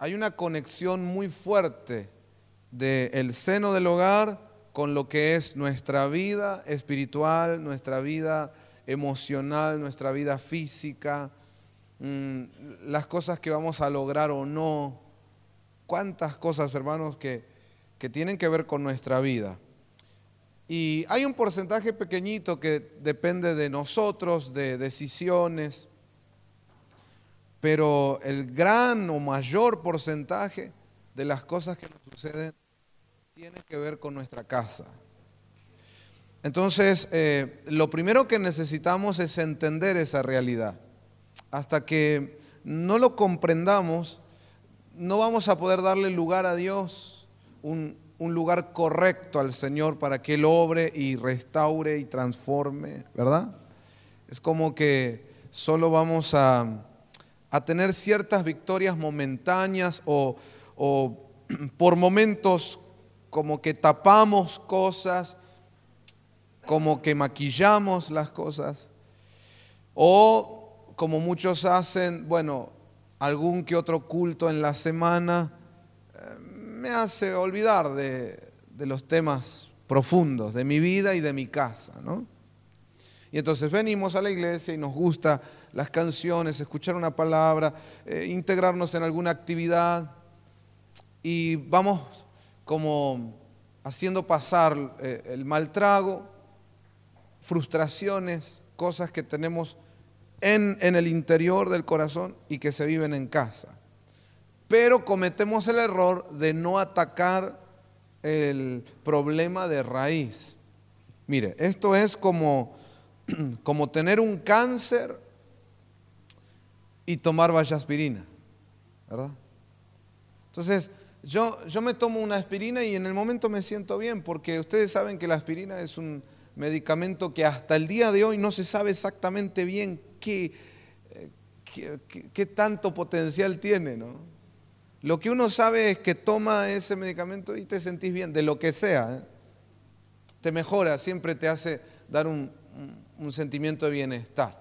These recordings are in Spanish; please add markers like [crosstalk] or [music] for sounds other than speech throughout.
hay una conexión muy fuerte del seno del hogar con lo que es nuestra vida espiritual, nuestra vida emocional, nuestra vida física, mm, las cosas que vamos a lograr o no. Cuántas cosas, hermanos, que, que tienen que ver con nuestra vida. Y hay un porcentaje pequeñito que depende de nosotros, de decisiones, pero el gran o mayor porcentaje de las cosas que nos suceden tiene que ver con nuestra casa. Entonces, eh, lo primero que necesitamos es entender esa realidad. Hasta que no lo comprendamos, no vamos a poder darle lugar a Dios, un, un lugar correcto al Señor para que Él obre y restaure y transforme, ¿verdad? Es como que solo vamos a, a tener ciertas victorias momentáneas o, [clears throat] por momentos como que tapamos cosas, como que maquillamos las cosas, o como muchos hacen, bueno, algún que otro culto en la semana eh, me hace olvidar de, de los temas profundos de mi vida y de mi casa, ¿no? Y entonces venimos a la iglesia y nos gusta las canciones, escuchar una palabra, eh, integrarnos en alguna actividad y vamos como haciendo pasar eh, el mal trago, frustraciones, cosas que tenemos en, en el interior del corazón y que se viven en casa. Pero cometemos el error de no atacar el problema de raíz. Mire, esto es como, [clears throat] como tener un cáncer y tomar aspirina, ¿verdad? Entonces, yo, yo me tomo una aspirina y en el momento me siento bien, porque ustedes saben que la aspirina es un medicamento que hasta el día de hoy no se sabe exactamente bien qué, eh, qué, tanto potencial tiene, ¿no? Lo que uno sabe es que toma ese medicamento y te sentís bien, de lo que sea. ¿eh? Te mejora, siempre te hace dar un, un sentimiento de bienestar.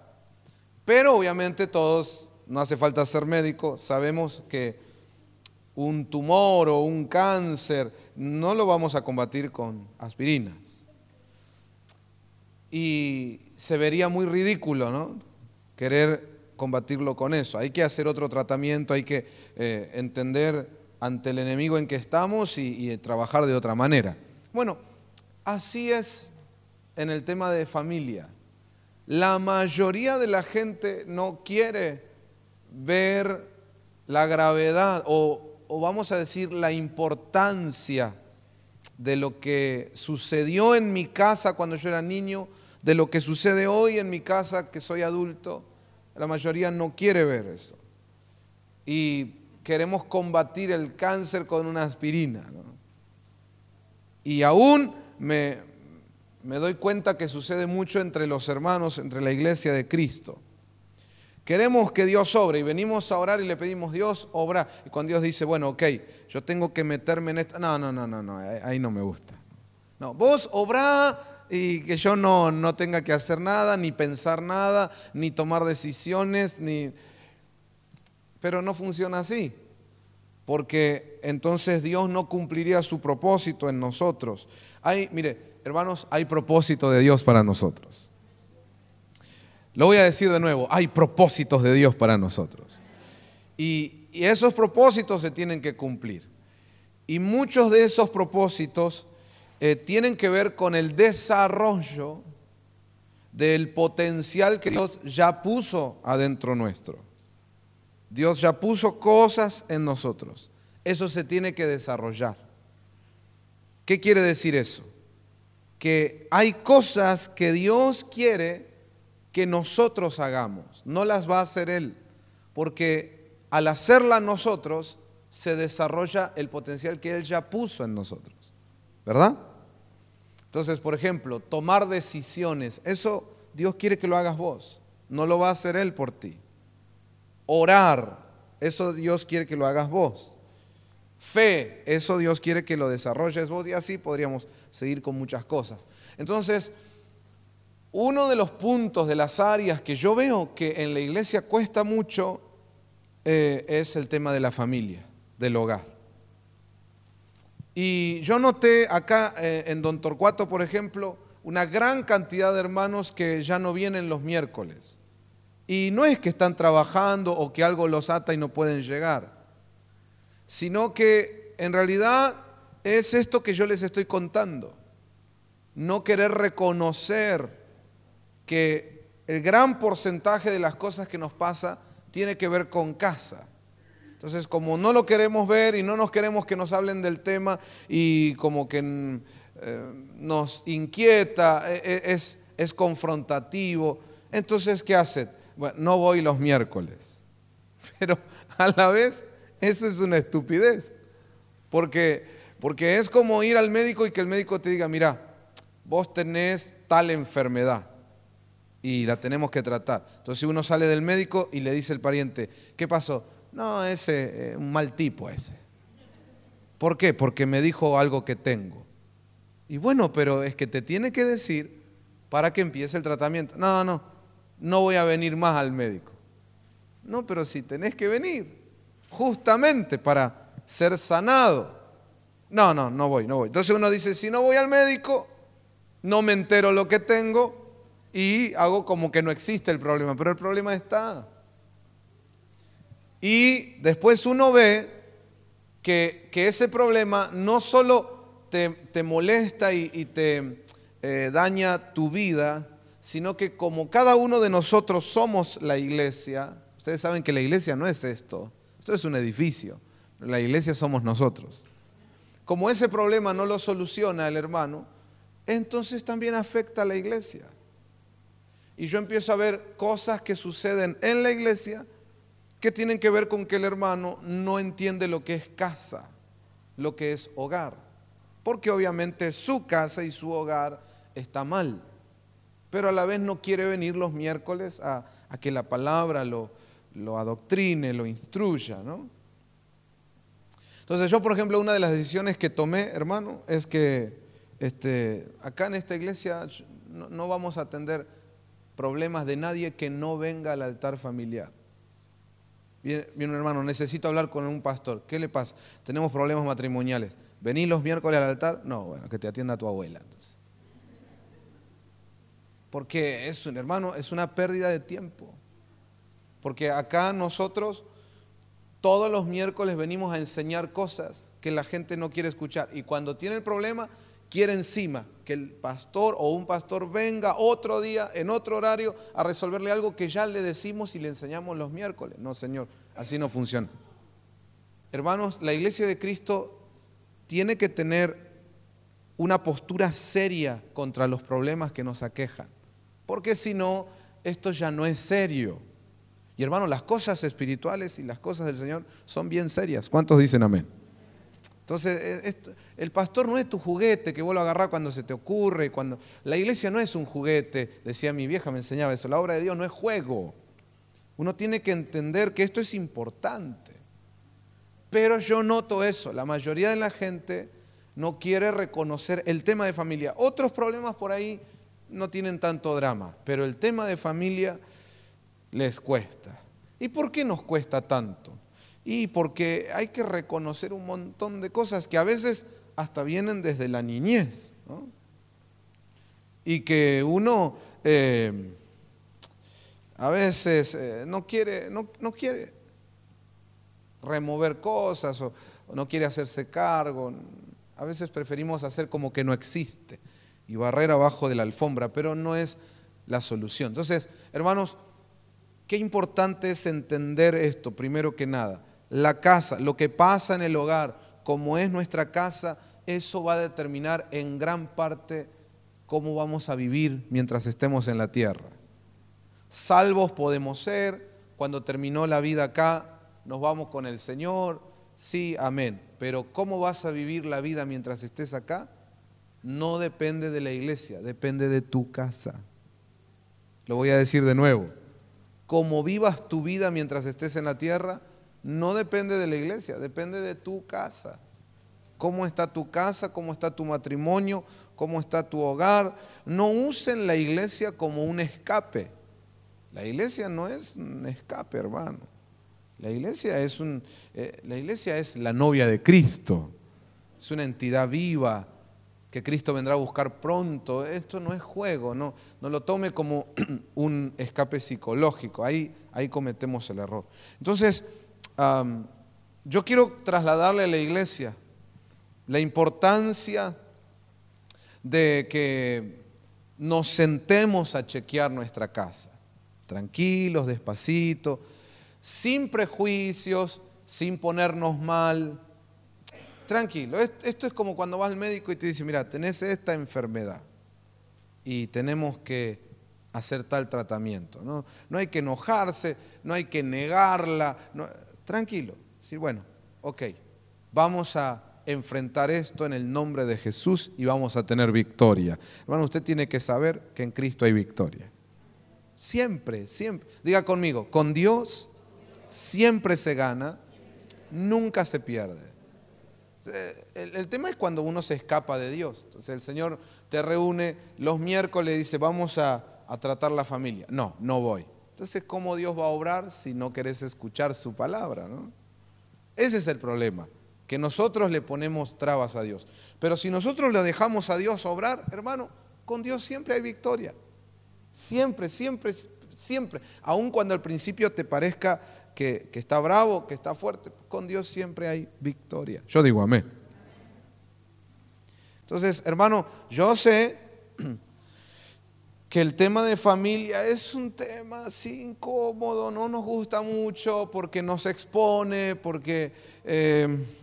Pero obviamente todos no hace falta ser médico, sabemos que un tumor o un cáncer no lo vamos a combatir con aspirinas. Y se vería muy ridículo, ¿no? Querer combatirlo con eso. Hay que hacer otro tratamiento, hay que eh, entender ante el enemigo en que estamos y, y trabajar de otra manera. Bueno, así es en el tema de familia. La mayoría de la gente no quiere ver la gravedad o, vamos a decir la importancia de lo que sucedió en mi casa cuando yo era niño, de lo que sucede hoy en mi casa que soy adulto, la mayoría no quiere ver eso. Y queremos combatir el cáncer con una aspirina. Y aún me, me doy cuenta que sucede mucho entre los hermanos, entre la iglesia de Cristo. Queremos que Dios obre y venimos a orar y le pedimos, Dios, obra. Y cuando Dios dice, bueno, ok, yo tengo que meterme en esto. No, no, no, no, no, ahí no me gusta. No, vos obra y que yo no, no tenga que hacer nada, ni pensar nada, ni tomar decisiones, ni... Pero no funciona así, porque entonces Dios no cumpliría su propósito en nosotros. Hay, mire, hermanos, hay propósito de Dios para nosotros. Lo voy a decir de nuevo, hay propósitos de Dios para nosotros. Y, esos propósitos se tienen que cumplir. Y muchos de esos propósitos eh, tienen que ver con el desarrollo del potencial que Dios ya puso adentro nuestro. Dios ya puso cosas en nosotros. Eso se tiene que desarrollar. ¿Qué quiere decir eso? Que hay cosas que Dios quiere que nosotros hagamos, no las va a hacer Él, porque al hacerla nosotros se desarrolla el potencial que Él ya puso en nosotros, ¿verdad? Entonces, por ejemplo, tomar decisiones, eso Dios quiere que lo hagas vos, no lo va a hacer Él por ti. Orar, eso Dios quiere que lo hagas vos. Fe, eso Dios quiere que lo desarrolles vos y así podríamos seguir con muchas cosas. Entonces, uno de los puntos de las áreas que yo veo que en la iglesia cuesta mucho eh, es el tema de la familia. del hogar. Y yo noté acá eh, en Don Torcuato, por ejemplo, una gran cantidad de hermanos que ya no vienen los miércoles. Y no es que están trabajando o que algo los ata y no pueden llegar, sino que en realidad es esto que yo les estoy contando. No querer reconocer que el gran porcentaje de las cosas que nos pasa tiene que ver con casa. Entonces, como no lo queremos ver y no nos queremos que nos hablen del tema y como que mm, eh, nos inquieta, e, e, es, es confrontativo, entonces, ¿qué hace? Bueno, no voy los miércoles. [laughs] Pero a la vez, eso es una estupidez. Porque, porque es como ir al médico y que el médico te diga, mira, vos tenés tal enfermedad y la tenemos que tratar. Entonces uno sale del médico y le dice al pariente, ¿qué pasó? No, ese, es un mal tipo ese. ¿Por qué? Porque me dijo algo que tengo. Y bueno, pero es que te tiene que decir para que empiece el tratamiento. No, no, no voy a venir más al médico. No, pero si tenés que venir, justamente para ser sanado. No, no, no voy, no voy. Entonces uno dice, si no voy al médico, no me entero lo que tengo, y hago como que no existe el problema, pero el problema está. Y después uno ve que, ese problema no solo te, molesta y, te eh, daña tu vida, sino que como cada uno de nosotros somos la iglesia, ustedes saben que la iglesia no es esto, esto es un edificio, la iglesia somos nosotros. Como ese problema no lo soluciona el hermano, entonces también afecta a la iglesia y yo empiezo a ver cosas que suceden en la iglesia que tienen que ver con que el hermano no entiende lo que es casa, lo que es hogar. Porque obviamente su casa y su hogar está mal. Pero a la vez no quiere venir los miércoles a, que la palabra lo, lo adoctrine, lo instruya, ¿no? Entonces yo, por ejemplo, una de las decisiones que tomé, hermano, es que este, acá en esta iglesia no, no vamos a atender problemas de nadie que no venga al altar familiar. Viene, un hermano, necesito hablar con un pastor. ¿Qué le pasa? Tenemos problemas matrimoniales. ¿Venís los miércoles al altar? No, bueno, que te atienda tu abuela. Porque es un hermano, es una pérdida de tiempo. Porque acá nosotros todos los miércoles venimos a enseñar cosas que la gente no quiere escuchar. Y cuando tiene el problema, quiere encima que el pastor o un pastor venga otro día, en otro horario, a resolverle algo que ya le decimos y le enseñamos los miércoles. No, Señor, así no funciona. Hermanos, la iglesia de Cristo tiene que tener una postura seria contra los problemas que nos aquejan, porque si no, esto ya no es serio. Y hermanos, las cosas espirituales y las cosas del Señor son bien serias. ¿Cuántos dicen amén? Entonces, eh, el pastor no es tu juguete que vos lo agarrás cuando se te ocurre. Cuando... La iglesia no es un juguete, decía mi vieja, me enseñaba eso. La obra de Dios no es juego. Uno tiene que entender que esto es importante. Pero yo noto eso. La mayoría de la gente no quiere reconocer el tema de familia. Otros problemas por ahí no tienen tanto drama, pero el tema de familia les cuesta. ¿Y por qué nos cuesta tanto? Y porque hay que reconocer un montón de cosas que a veces hasta vienen desde la niñez. Y que uno eh, a veces eh, no, quiere, no, quiere remover cosas o, no quiere hacerse cargo. A veces preferimos hacer como que no existe y barrer abajo de la alfombra, pero no es la solución. Entonces, hermanos, qué importante es entender esto, primero que nada la casa, lo que pasa en el hogar, como es nuestra casa, eso va a determinar en gran parte cómo vamos a vivir mientras estemos en la tierra. Salvos podemos ser, cuando terminó la vida acá, nos vamos con el Señor, sí, amén. Pero cómo vas a vivir la vida mientras estés acá, no depende de la iglesia, depende de tu casa. Lo voy a decir de nuevo. Cómo vivas tu vida mientras estés en la tierra, no depende de la iglesia, depende de tu casa. ¿Cómo está tu casa? ¿Cómo está tu matrimonio? ¿Cómo está tu hogar? No usen la iglesia como un escape. La iglesia no es un escape, hermano. La iglesia es, un, eh, la, iglesia es la novia de Cristo. Es una entidad viva que Cristo vendrá a buscar pronto. Esto no es juego, no, no lo tome como [clears throat] un escape psicológico. Ahí, ahí cometemos el error. Entonces, yo quiero trasladarle a la iglesia la importancia de que nos sentemos a chequear nuestra casa, tranquilos, despacito, sin prejuicios, sin ponernos mal. Tranquilo, esto es como cuando vas al médico y te dice, mira, tenés esta enfermedad y tenemos que hacer tal tratamiento. No, no hay que enojarse, no hay que negarla, tranquilo, decir, bueno, ok, vamos a enfrentar esto en el nombre de Jesús y vamos a tener victoria. Hermano, usted tiene que saber que en Cristo hay victoria. Siempre, siempre. Diga conmigo, con Dios siempre se gana, nunca se pierde. El, tema es cuando uno se escapa de Dios. Entonces el Señor te reúne los miércoles y dice, vamos a, a tratar la familia. No, no voy. Entonces, ¿cómo Dios va a obrar si no querés escuchar su palabra? ¿no? Ese es el problema, que nosotros le ponemos trabas a Dios. Pero si nosotros le dejamos a Dios obrar, hermano, con Dios siempre hay victoria. Siempre, siempre, siempre. Aun cuando al principio te parezca que, está bravo, que está fuerte, con Dios siempre hay victoria. Yo digo amén. Entonces, hermano, yo sé [clears throat] que el tema de familia es un tema así incómodo, no nos gusta mucho porque nos expone, porque eh,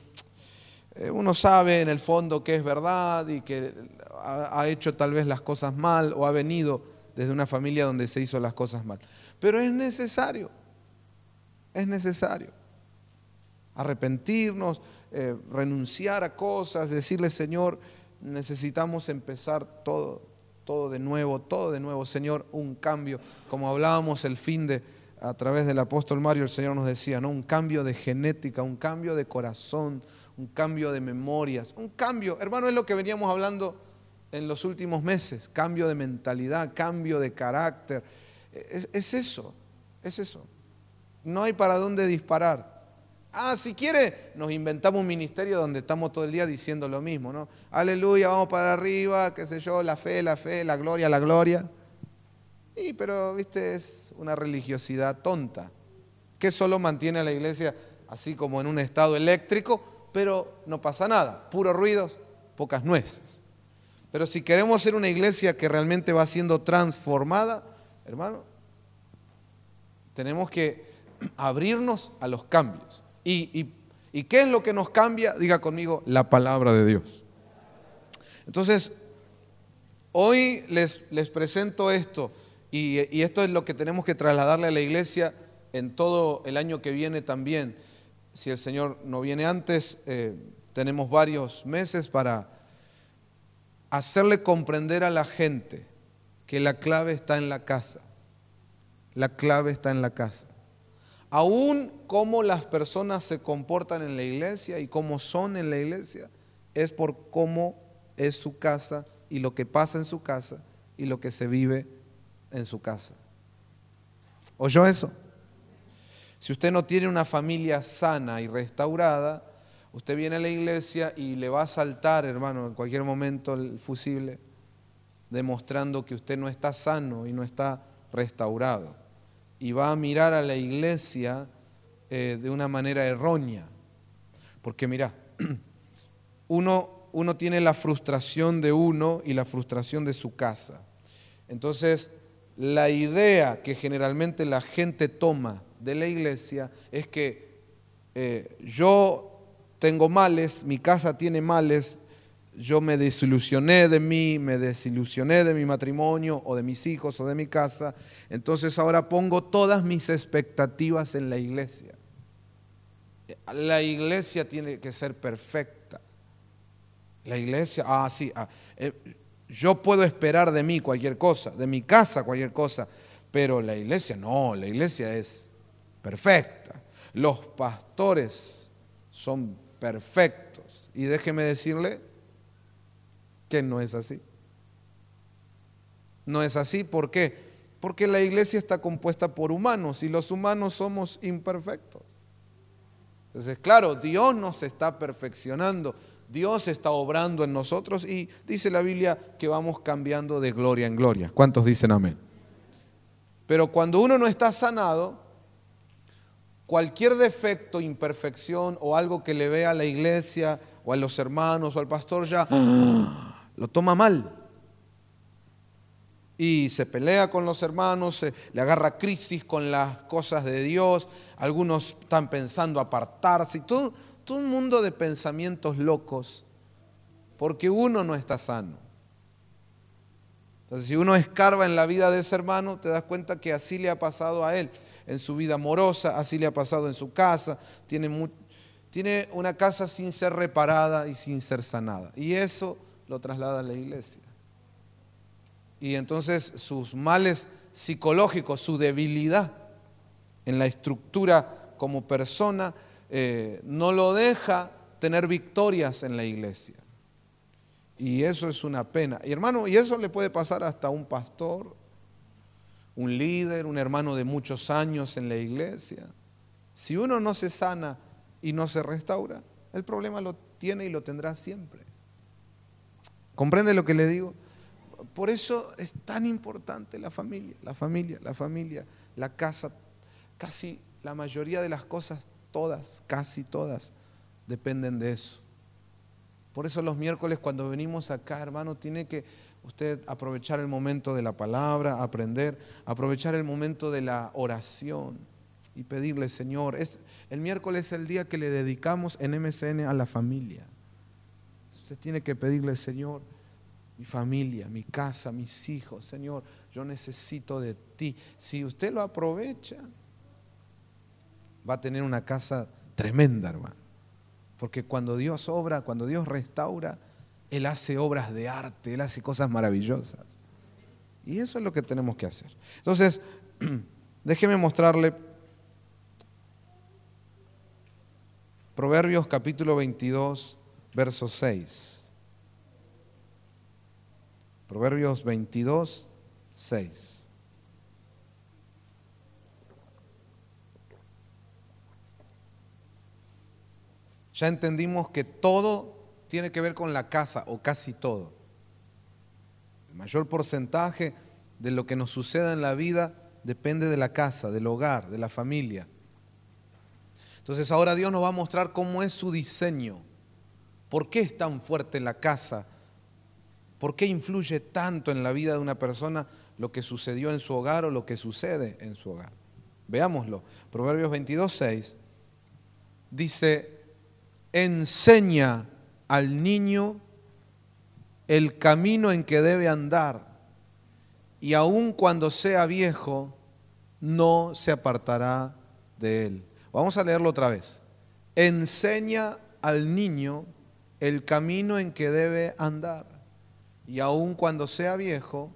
uno sabe en el fondo que es verdad y que ha hecho tal vez las cosas mal o ha venido desde una familia donde se hizo las cosas mal. Pero es necesario es necesario. Arrepentirnos, eh, renunciar a cosas, decirle, Señor, necesitamos empezar todo, todo de nuevo, todo de nuevo, Señor, un cambio. Como hablábamos el fin de, a través del apóstol Mario, el Señor nos decía, ¿no? Un cambio de genética, un cambio de corazón, un cambio de memorias, un cambio, hermano, es lo que veníamos hablando en los últimos meses, cambio de mentalidad, cambio de carácter. es eso, es eso no hay para dónde disparar. Ah, si quiere, nos inventamos un ministerio donde estamos todo el día diciendo lo mismo, ¿no? Aleluya, vamos para arriba, qué sé yo, la fe, la fe, la gloria, la gloria. Y, pero, viste, es una religiosidad tonta, que solo mantiene a la iglesia así como en un estado eléctrico, pero no pasa nada, puros ruidos, pocas nueces. Pero si queremos ser una iglesia que realmente va siendo transformada, hermano, tenemos que abrirnos a los cambios. ¿Y, qué es lo que nos cambia? Diga conmigo, la palabra de Dios. Entonces, hoy les, les presento esto y, esto es lo que tenemos que trasladarle a la iglesia en todo el año que viene también. Si el Señor no viene antes, eh, tenemos varios meses para hacerle comprender a la gente que la clave está en la casa. La clave está en la casa aún cómo las personas se comportan en la iglesia y cómo son en la iglesia, es por cómo es su casa y lo que pasa en su casa y lo que se vive en su casa. ¿Oyó eso? Si usted no tiene una familia sana y restaurada, usted viene a la iglesia y le va a saltar, hermano, en cualquier momento el fusible, demostrando que usted no está sano y no está restaurado y va a mirar a la iglesia eh, de una manera errónea. Porque mira, [clears throat] uno, uno tiene la frustración de uno y la frustración de su casa. Entonces, la idea que generalmente la gente toma de la iglesia es que eh, yo tengo males, mi casa tiene males, yo me desilusioné de mí, me desilusioné de mi matrimonio o de mis hijos o de mi casa, entonces ahora pongo todas mis expectativas en la iglesia. La iglesia tiene que ser perfecta. La iglesia, ah, sí, ah, eh, yo puedo esperar de mí cualquier cosa, de mi casa cualquier cosa, pero la iglesia no, la iglesia es perfecta. Los pastores son perfectos. Y déjeme decirle, que no es así. No es así, ¿por qué? Porque la iglesia está compuesta por humanos y los humanos somos imperfectos. Entonces, claro, Dios nos está perfeccionando, Dios está obrando en nosotros y dice la Biblia que vamos cambiando de gloria en gloria. ¿Cuántos dicen amén? Pero cuando uno no está sanado, cualquier defecto, imperfección o algo que le vea a la iglesia o a los hermanos o al pastor ya [gasps] lo toma mal. Y se pelea con los hermanos, se, le agarra crisis con las cosas de Dios, algunos están pensando apartarse, todo, todo un mundo de pensamientos locos, porque uno no está sano. Entonces, si uno escarba en la vida de ese hermano, te das cuenta que así le ha pasado a él en su vida amorosa, así le ha pasado en su casa, tiene, tiene una casa sin ser reparada y sin ser sanada. Y eso lo traslada a la iglesia. Y entonces sus males psicológicos, su debilidad en la estructura como persona, eh, no lo deja tener victorias en la iglesia. Y eso es una pena. Y hermano, y eso le puede pasar hasta a un pastor, un líder, un hermano de muchos años en la iglesia. Si uno no se sana y no se restaura, el problema lo tiene y lo tendrá siempre. ¿Comprende lo que le digo? Por eso es tan importante la familia, la familia, la familia, la casa. Casi la mayoría de las cosas, todas, casi todas, dependen de eso. Por eso los miércoles cuando venimos acá, hermano, tiene que usted aprovechar el momento de la palabra, aprender, aprovechar el momento de la oración y pedirle, Señor, es, el miércoles es el día que le dedicamos en MCN a la familia. Usted tiene que pedirle, Señor, mi familia, mi casa, mis hijos, Señor, yo necesito de ti. Si usted lo aprovecha, va a tener una casa tremenda, hermano. Porque cuando Dios obra, cuando Dios restaura, Él hace obras de arte, Él hace cosas maravillosas. Y eso es lo que tenemos que hacer. Entonces, [clears throat] déjeme mostrarle Proverbios capítulo 22, verso 6. Proverbios 22, 6. Ya entendimos que todo tiene que ver con la casa, o casi todo. El mayor porcentaje de lo que nos suceda en la vida depende de la casa, del hogar, de la familia. Entonces ahora Dios nos va a mostrar cómo es su diseño. ¿Por qué es tan fuerte la casa? ¿Por qué influye tanto en la vida de una persona lo que sucedió en su hogar o lo que sucede en su hogar? Veámoslo. Proverbios 22, 6 dice, enseña al niño el camino en que debe andar y aun cuando sea viejo no se apartará de él. Vamos a leerlo otra vez. Enseña al niño el camino en que debe andar y aun cuando sea viejo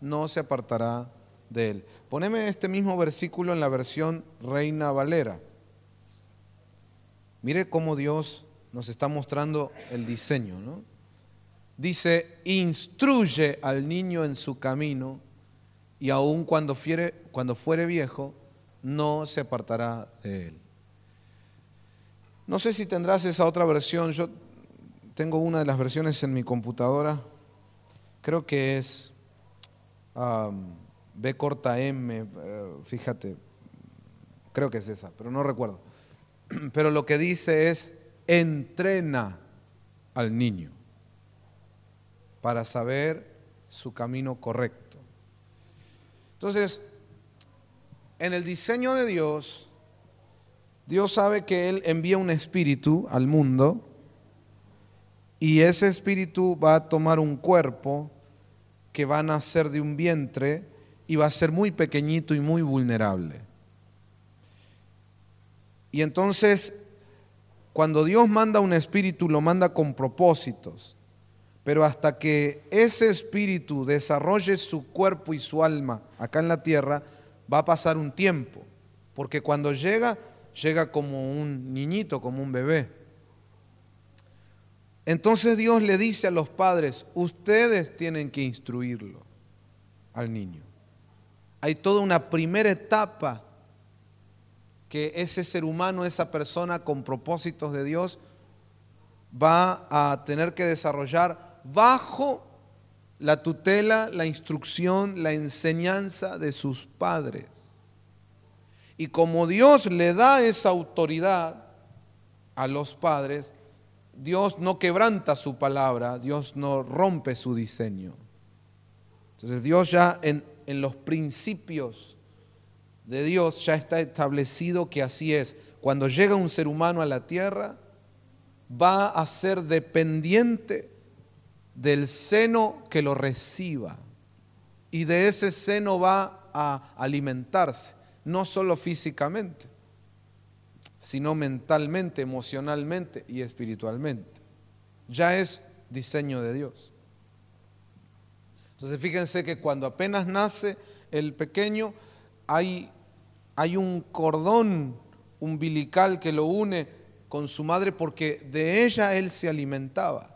no se apartará de él. Poneme este mismo versículo en la versión Reina Valera. Mire cómo Dios nos está mostrando el diseño, ¿no? Dice, instruye al niño en su camino y aun cuando, fuere viejo, no se apartará de él. No sé si tendrás esa otra versión, yo tengo una de las versiones en mi computadora, creo que es B corta M, eh, fíjate, creo que es esa, pero no recuerdo. [clears throat] pero lo que dice es, entrena al niño para saber su camino correcto. Entonces, en el diseño de Dios, Dios sabe que Él envía un espíritu al mundo y ese espíritu va a tomar un cuerpo que va a nacer de un vientre y va a ser muy pequeñito y muy vulnerable. Y entonces, cuando Dios manda un espíritu, lo manda con propósitos. Pero hasta que ese espíritu desarrolle su cuerpo y su alma acá en la tierra, va a pasar un tiempo. Porque cuando llega, llega como un niñito, como un bebé. Entonces Dios le dice a los padres, ustedes tienen que instruirlo al niño. Hay toda una primera etapa que ese ser humano, esa persona con propósitos de Dios, va a tener que desarrollar bajo la tutela, la instrucción, la enseñanza de sus padres. Y como Dios le da esa autoridad a los padres, Dios no quebranta su palabra, Dios no rompe su diseño. Entonces Dios ya en, en los principios de Dios ya está establecido que así es. Cuando llega un ser humano a la tierra, va a ser dependiente del seno que lo reciba. Y de ese seno va a alimentarse, no solo físicamente, sino mentalmente, emocionalmente y espiritualmente. Ya es diseño de Dios. Entonces fíjense que cuando apenas nace el pequeño, hay, un cordón umbilical que lo une con su madre porque de ella él se alimentaba.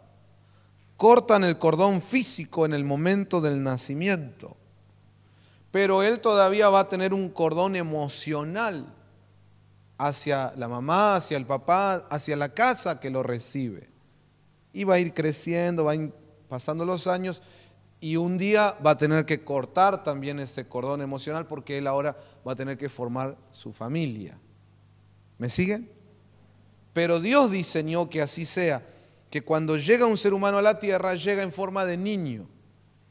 Cortan el cordón físico en el momento del nacimiento, pero él todavía va a tener un cordón emocional hacia la mamá, hacia el papá, hacia la casa que lo recibe. Y va a ir creciendo, va a ir pasando los años y un día va a tener que cortar también ese cordón emocional porque él ahora va a tener que formar su familia. ¿Me siguen? Pero Dios diseñó que así sea, que cuando llega un ser humano a la tierra llega en forma de niño.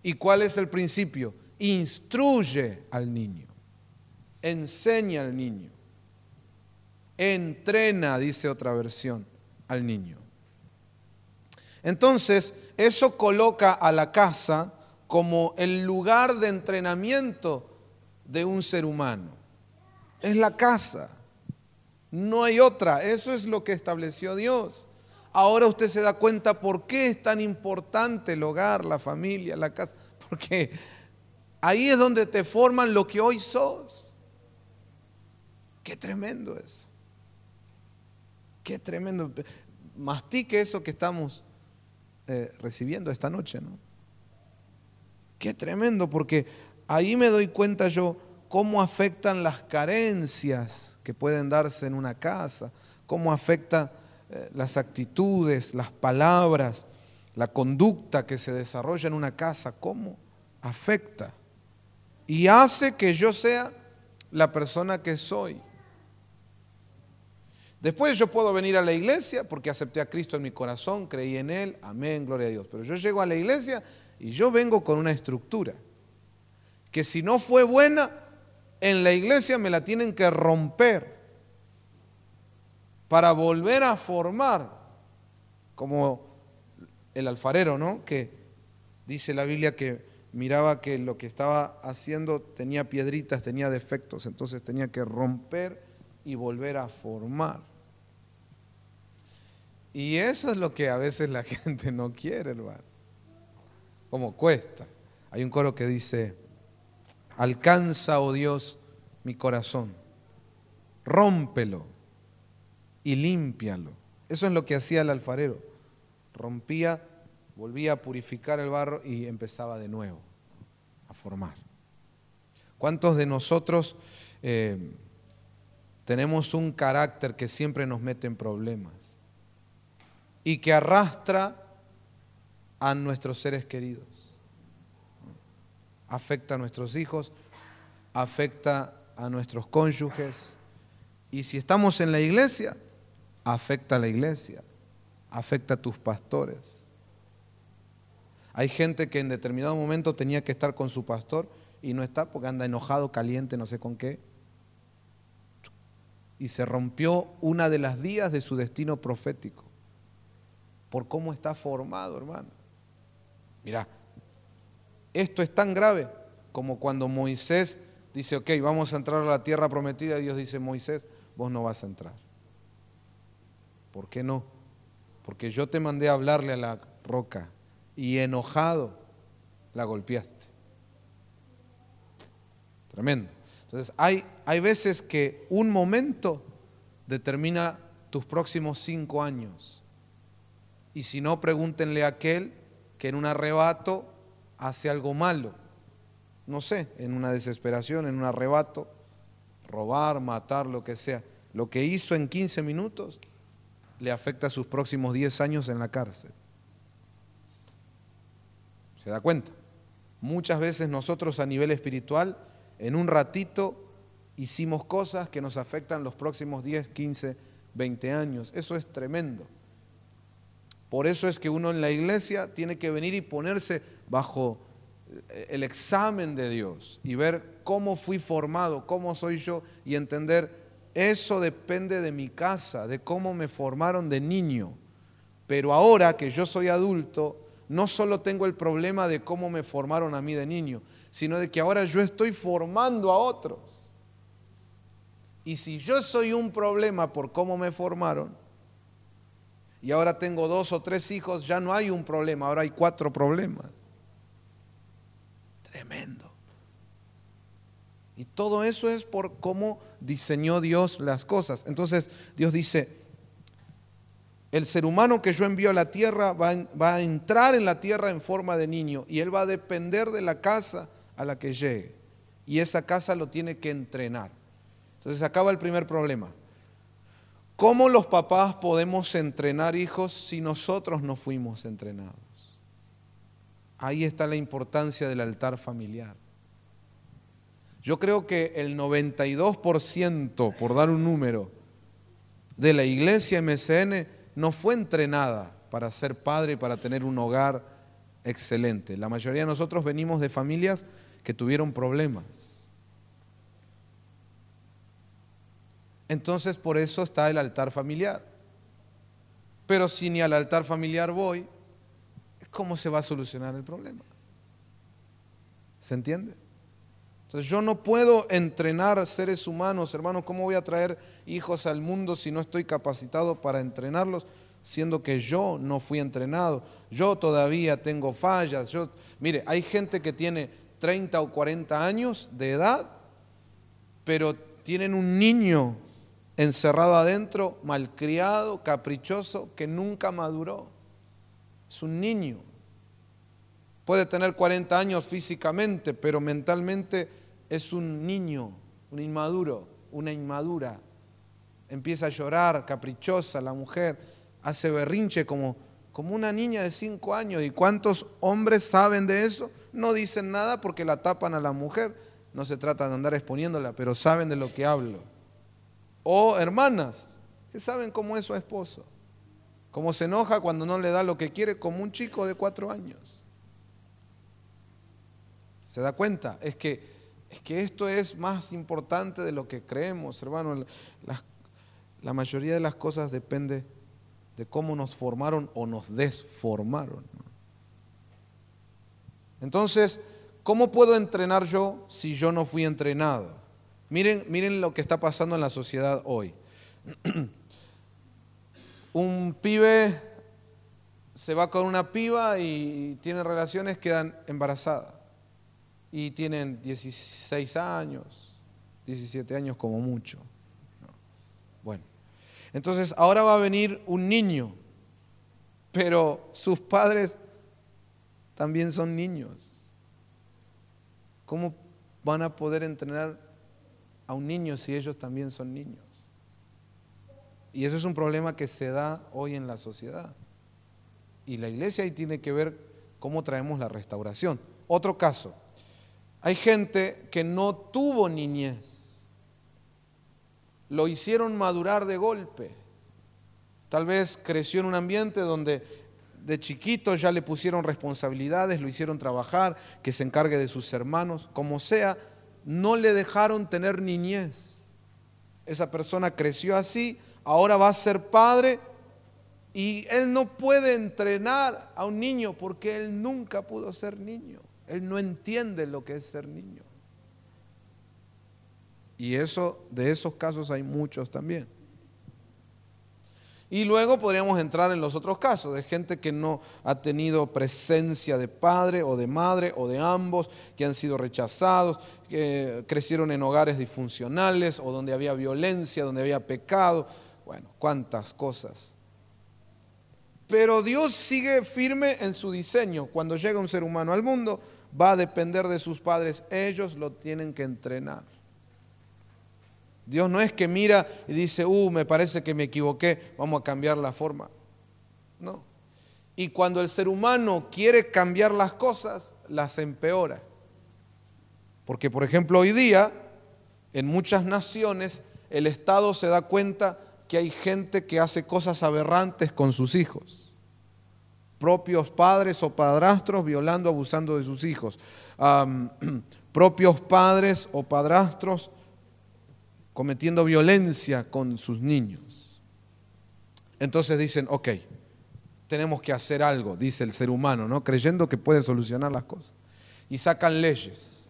¿Y cuál es el principio? Instruye al niño, enseña al niño, entrena, dice otra versión, al niño. Entonces, eso coloca a la casa como el lugar de entrenamiento de un ser humano. Es la casa. No hay otra. Eso es lo que estableció Dios. Ahora usted se da cuenta por qué es tan importante el hogar, la familia, la casa. Porque ahí es donde te forman lo que hoy sos. Qué tremendo es. Qué tremendo. Mastique eso que estamos eh, recibiendo esta noche, ¿no? Qué tremendo, porque ahí me doy cuenta yo cómo afectan las carencias que pueden darse en una casa, cómo afectan eh, las actitudes, las palabras, la conducta que se desarrolla en una casa, cómo afecta. Y hace que yo sea la persona que soy. Después yo puedo venir a la iglesia porque acepté a Cristo en mi corazón, creí en Él, amén, gloria a Dios. Pero yo llego a la iglesia y yo vengo con una estructura que si no fue buena, en la iglesia me la tienen que romper para volver a formar, como el alfarero, ¿no? Que dice la Biblia que miraba que lo que estaba haciendo tenía piedritas, tenía defectos, entonces tenía que romper y volver a formar. Y eso es lo que a veces la [laughs] gente no quiere, hermano. Como cuesta. Hay un coro que dice, Alcanza, oh Dios, mi corazón. Rómpelo y límpialo. Eso es lo que hacía el alfarero. Rompía, volvía a purificar el barro y empezaba de nuevo a formar. ¿Cuántos de nosotros eh, tenemos un carácter que siempre nos mete en problemas y que arrastra a nuestros seres queridos? afecta a nuestros hijos, afecta a nuestros cónyuges. Y si estamos en la iglesia, afecta a la iglesia, afecta a tus pastores. Hay gente que en determinado momento tenía que estar con su pastor y no está porque anda enojado, caliente, no sé con qué. Y se rompió una de las vías de su destino profético por cómo está formado, hermano. Mira, esto es tan grave como cuando Moisés dice, ok, vamos a entrar a la tierra prometida, Dios dice, Moisés, vos no vas a entrar. ¿Por qué no? Porque yo te mandé a hablarle a la roca y enojado la golpeaste. Tremendo. Entonces, hay, hay veces que un momento determina tus próximos cinco años. Y si no, pregúntenle a aquel que en un arrebato hace algo malo, no sé, en una desesperación, en un arrebato, robar, matar, lo que sea, lo que hizo en 15 minutos le afecta a sus próximos 10 años en la cárcel. ¿Se da cuenta? Muchas veces nosotros a nivel espiritual, en un ratito, hicimos cosas que nos afectan los próximos 10, 15, 20 años. Eso es tremendo. Por eso es que uno en la iglesia tiene que venir y ponerse bajo el examen de Dios y ver cómo fui formado, cómo soy yo y entender eso depende de mi casa, de cómo me formaron de niño. Pero ahora que yo soy adulto, no solo tengo el problema de cómo me formaron a mí de niño, sino de que ahora yo estoy formando a otros. Y si yo soy un problema por cómo me formaron, y ahora tengo dos o tres hijos, ya no hay un problema, ahora hay cuatro problemas. Tremendo. Y todo eso es por cómo diseñó Dios las cosas. Entonces Dios dice, el ser humano que yo envío a la tierra va, a entrar en la tierra en forma de niño y él va a depender de la casa a la que llegue. Y esa casa lo tiene que entrenar. Entonces acaba el primer problema. ¿Cómo los papás podemos entrenar hijos si nosotros no fuimos entrenados? Ahí está la importancia del altar familiar. Yo creo que el 92%, por dar un número, de la iglesia MCN no fue entrenada para ser padre y para tener un hogar excelente. La mayoría de nosotros venimos de familias que tuvieron problemas. Entonces por eso está el altar familiar. Pero si ni al altar familiar voy, ¿cómo se va a solucionar el problema? ¿Se entiende? Entonces yo no puedo entrenar seres humanos, hermano, ¿cómo voy a traer hijos al mundo si no estoy capacitado para entrenarlos? Siendo que yo no fui entrenado, yo todavía tengo fallas. Yo, mire, hay gente que tiene 30 o 40 años de edad, pero tienen un niño encerrado adentro, malcriado, caprichoso, que nunca maduró. Es un niño. Puede tener 40 años físicamente, pero mentalmente es un niño, un inmaduro, una inmadura. Empieza a llorar, caprichosa la mujer, hace berrinche como, como una niña de 5 años. ¿Y cuántos hombres saben de eso? No dicen nada porque la tapan a la mujer. No se trata de andar exponiéndola, pero saben de lo que hablo. O hermanas, que saben cómo es su esposo. Cómo se enoja cuando no le da lo que quiere, como un chico de cuatro años. ¿Se da cuenta? Es que, es que esto es más importante de lo que creemos, hermano. La, la mayoría de las cosas depende de cómo nos formaron o nos desformaron. Entonces, ¿cómo puedo entrenar yo si yo no fui entrenado? Miren, miren lo que está pasando en la sociedad hoy. [clears throat] Un pibe se va con una piba y tiene relaciones, quedan embarazadas y tienen 16 años, 17 años como mucho. Bueno, entonces ahora va a venir un niño, pero sus padres también son niños. ¿Cómo van a poder entrenar a un niño si ellos también son niños? Y eso es un problema que se da hoy en la sociedad. Y la iglesia ahí tiene que ver cómo traemos la restauración. Otro caso, hay gente que no tuvo niñez. Lo hicieron madurar de golpe. Tal vez creció en un ambiente donde de chiquito ya le pusieron responsabilidades, lo hicieron trabajar, que se encargue de sus hermanos, como sea, no le dejaron tener niñez. Esa persona creció así, ahora va a ser padre y él no puede entrenar a un niño porque él nunca pudo ser niño. Él no entiende lo que es ser niño. Y eso, de esos casos hay muchos también. Y luego podríamos entrar en los otros casos, de gente que no ha tenido presencia de padre o de madre o de ambos, que han sido rechazados, que crecieron en hogares disfuncionales o donde había violencia, donde había pecado. Bueno, cuántas cosas. Pero Dios sigue firme en su diseño. Cuando llega un ser humano al mundo, va a depender de sus padres. Ellos lo tienen que entrenar. Dios no es que mira y dice, uh, me parece que me equivoqué, vamos a cambiar la forma. No. Y cuando el ser humano quiere cambiar las cosas, las empeora. Porque, por ejemplo, hoy día, en muchas naciones, el Estado se da cuenta que hay gente que hace cosas aberrantes con sus hijos. Propios padres o padrastros violando, abusando de sus hijos. [clears throat] propios padres o padrastros cometiendo violencia con sus niños. Entonces dicen, ok, tenemos que hacer algo, dice el ser humano, ¿no? Creyendo que puede solucionar las cosas. Y sacan leyes,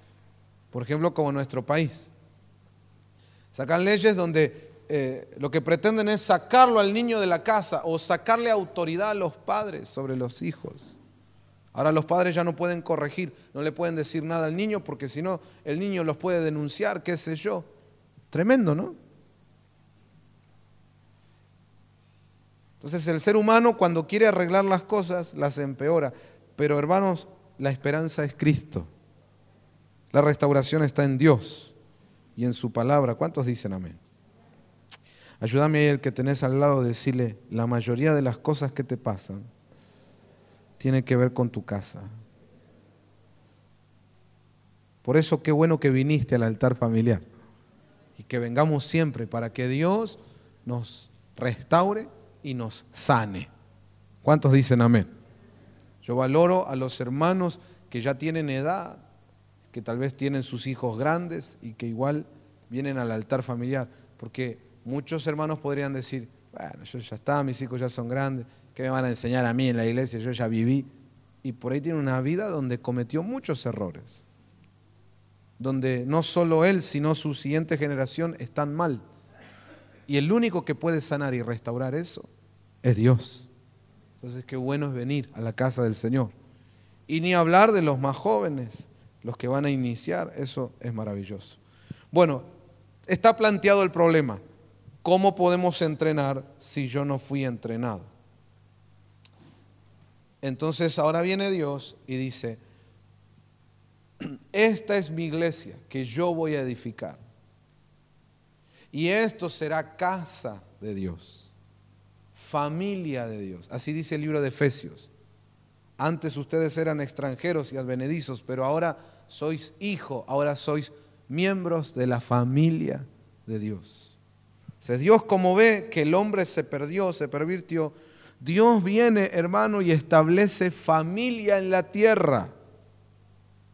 por ejemplo, como nuestro país. Sacan leyes donde eh, lo que pretenden es sacarlo al niño de la casa o sacarle autoridad a los padres sobre los hijos. Ahora los padres ya no pueden corregir, no le pueden decir nada al niño porque si no, el niño los puede denunciar, qué sé yo. Tremendo, ¿no? Entonces el ser humano cuando quiere arreglar las cosas las empeora. Pero hermanos, la esperanza es Cristo. La restauración está en Dios y en su palabra. ¿Cuántos dicen amén? Ayúdame el que tenés al lado decirle, la mayoría de las cosas que te pasan tiene que ver con tu casa. Por eso qué bueno que viniste al altar familiar que vengamos siempre para que Dios nos restaure y nos sane. ¿Cuántos dicen amén? Yo valoro a los hermanos que ya tienen edad, que tal vez tienen sus hijos grandes y que igual vienen al altar familiar, porque muchos hermanos podrían decir, bueno, yo ya está, mis hijos ya son grandes, ¿qué me van a enseñar a mí en la iglesia? Yo ya viví. Y por ahí tiene una vida donde cometió muchos errores donde no solo él, sino su siguiente generación están mal. Y el único que puede sanar y restaurar eso es Dios. Entonces qué bueno es venir a la casa del Señor. Y ni hablar de los más jóvenes, los que van a iniciar, eso es maravilloso. Bueno, está planteado el problema. ¿Cómo podemos entrenar si yo no fui entrenado? Entonces ahora viene Dios y dice, [clears throat] esta es mi iglesia que yo voy a edificar. Y esto será casa de Dios, familia de Dios. Así dice el libro de Efesios. Antes ustedes eran extranjeros y advenedizos, pero ahora sois hijo, ahora sois miembros de la familia de Dios. O Dios como ve que el hombre se perdió, se pervirtió, Dios viene, hermano, y establece familia en la tierra.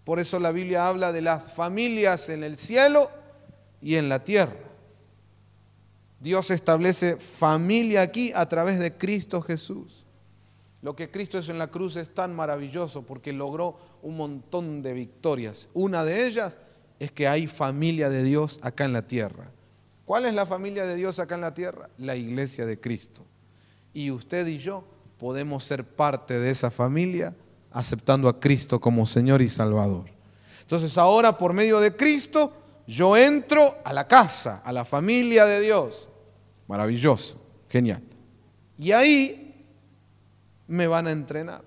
Por eso la Biblia habla de las familias en el cielo y en la tierra. Dios establece familia aquí a través de Cristo Jesús. Lo que Cristo hizo en la cruz es tan maravilloso porque logró un montón de victorias. Una de ellas es que hay familia de Dios acá en la tierra. ¿Cuál es la familia de Dios acá en la tierra? La iglesia de Cristo. Y usted y yo podemos ser parte de esa familia aceptando a Cristo como Señor y Salvador. Entonces ahora por medio de Cristo yo entro a la casa, a la familia de Dios. Maravilloso, genial. Y ahí me van a entrenar.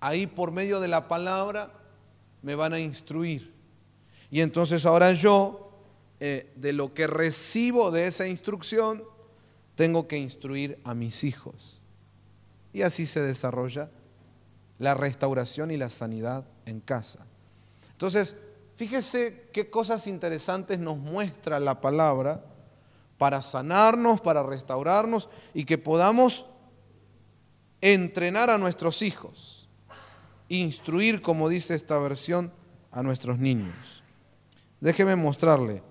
Ahí por medio de la palabra me van a instruir. Y entonces ahora yo, eh, de lo que recibo de esa instrucción, tengo que instruir a mis hijos. Y así se desarrolla la restauración y la sanidad en casa. Entonces, fíjese qué cosas interesantes nos muestra la palabra para sanarnos, para restaurarnos y que podamos entrenar a nuestros hijos, instruir, como dice esta versión, a nuestros niños. Déjeme mostrarle,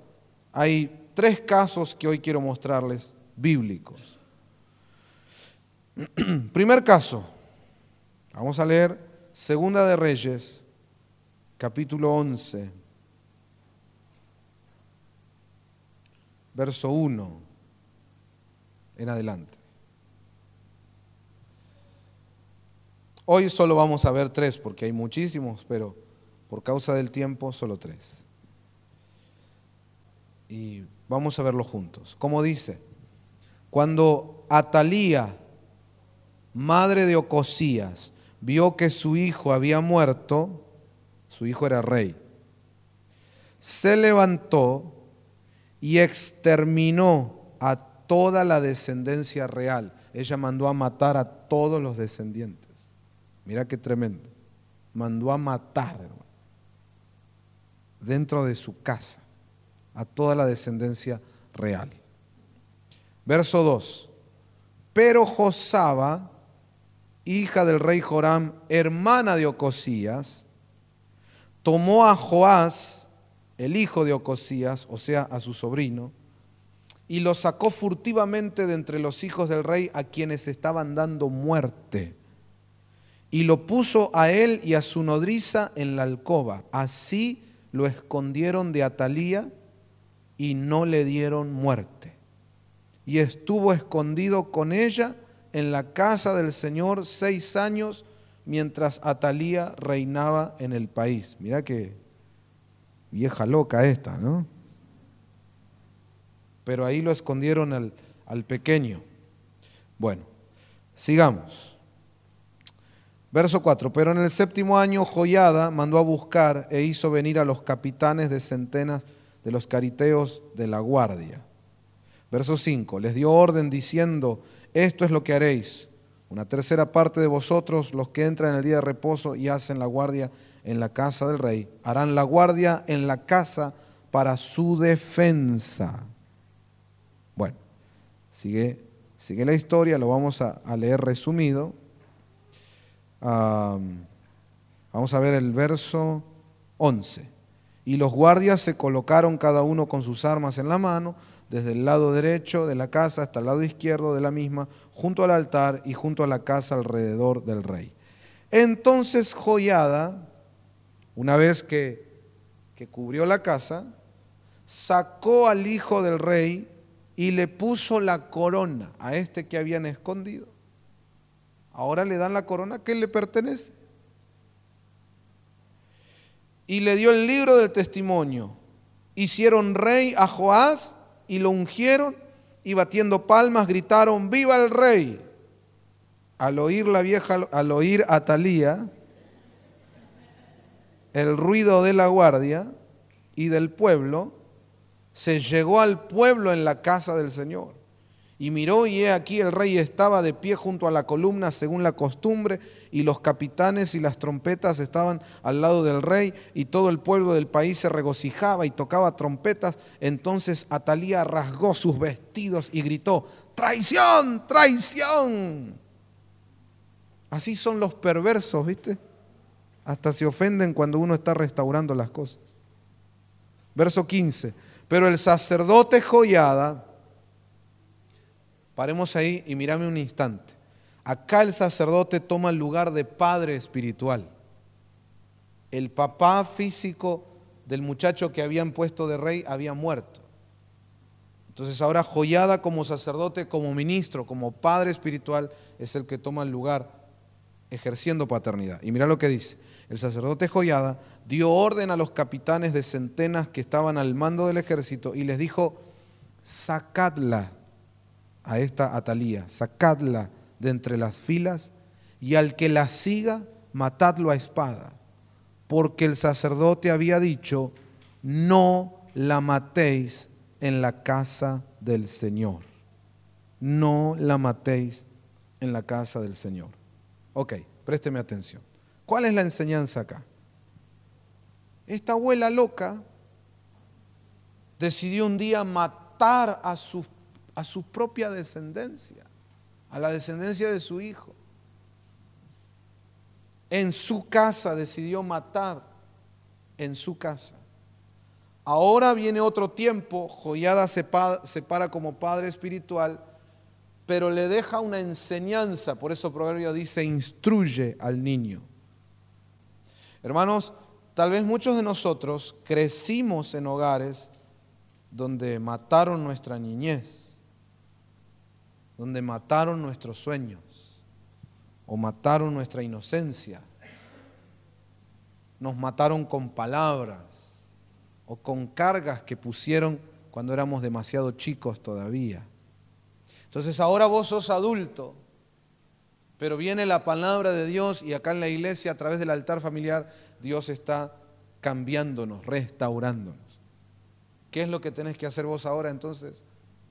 hay tres casos que hoy quiero mostrarles bíblicos. [clears throat] Primer caso, Vamos a leer Segunda de Reyes, capítulo 11, verso 1 en adelante. Hoy solo vamos a ver tres porque hay muchísimos, pero por causa del tiempo solo tres. Y vamos a verlo juntos. Como dice, cuando Atalía, madre de Ocosías, vio que su hijo había muerto, su hijo era rey, se levantó y exterminó a toda la descendencia real. Ella mandó a matar a todos los descendientes. Mira qué tremendo. Mandó a matar, dentro de su casa, a toda la descendencia real. Verso 2. Pero Josaba, hija del rey Joram, hermana de Ocosías, tomó a Joás, el hijo de Ocosías, o sea, a su sobrino, y lo sacó furtivamente de entre los hijos del rey a quienes estaban dando muerte. Y lo puso a él y a su nodriza en la alcoba. Así lo escondieron de Atalía y no le dieron muerte. Y estuvo escondido con ella en la casa del Señor seis años mientras Atalía reinaba en el país. Mira qué vieja loca esta, ¿no? Pero ahí lo escondieron al, al pequeño. Bueno, sigamos. Verso 4. Pero en el séptimo año Joyada mandó a buscar e hizo venir a los capitanes de centenas de los cariteos de la guardia. Verso 5. Les dio orden diciendo, esto es lo que haréis una tercera parte de vosotros, los que entran en el día de reposo y hacen la guardia en la casa del rey, harán la guardia en la casa para su defensa. Bueno, sigue, sigue la historia, lo vamos a, leer resumido. vamos a ver el verso 11. Y los guardias se colocaron cada uno con sus armas en la mano, desde el lado derecho de la casa hasta el lado izquierdo de la misma, junto al altar y junto a la casa alrededor del rey. Entonces Joyada, una vez que, que cubrió la casa, sacó al hijo del rey y le puso la corona a este que habían escondido. Ahora le dan la corona que le pertenece. Y le dio el libro del testimonio. Hicieron rey a Joás y lo ungieron y batiendo palmas gritaron, viva el rey. Al oír la vieja, al oír a Talía, el ruido de la guardia y del pueblo, se llegó al pueblo en la casa del Señor. Y miró y he aquí el rey estaba de pie junto a la columna según la costumbre y los capitanes y las trompetas estaban al lado del rey y todo el pueblo del país se regocijaba y tocaba trompetas. Entonces Atalía rasgó sus vestidos y gritó, traición, traición. Así son los perversos, ¿viste? Hasta se ofenden cuando uno está restaurando las cosas. Verso 15. Pero el sacerdote Joyada, Paremos ahí y mírame un instante. Acá el sacerdote toma el lugar de padre espiritual. El papá físico del muchacho que habían puesto de rey había muerto. Entonces ahora Joyada como sacerdote, como ministro, como padre espiritual, es el que toma el lugar ejerciendo paternidad. Y mira lo que dice. El sacerdote Joyada dio orden a los capitanes de centenas que estaban al mando del ejército y les dijo, sacadla a esta Atalía, sacadla de entre las filas y al que la siga, matadlo a espada, porque el sacerdote había dicho, no la matéis en la casa del Señor. No la matéis en la casa del Señor. Ok, présteme atención. ¿Cuál es la enseñanza acá? Esta abuela loca decidió un día matar a sus a su propia descendencia, a la descendencia de su hijo. En su casa decidió matar, en su casa. Ahora viene otro tiempo, Joyada se para como padre espiritual, pero le deja una enseñanza, por eso Proverbio dice, instruye al niño. Hermanos, tal vez muchos de nosotros crecimos en hogares donde mataron nuestra niñez donde mataron nuestros sueños o mataron nuestra inocencia. Nos mataron con palabras o con cargas que pusieron cuando éramos demasiado chicos todavía. Entonces ahora vos sos adulto, pero viene la palabra de Dios y acá en la iglesia a través del altar familiar Dios está cambiándonos, restaurándonos. ¿Qué es lo que tenés que hacer vos ahora entonces?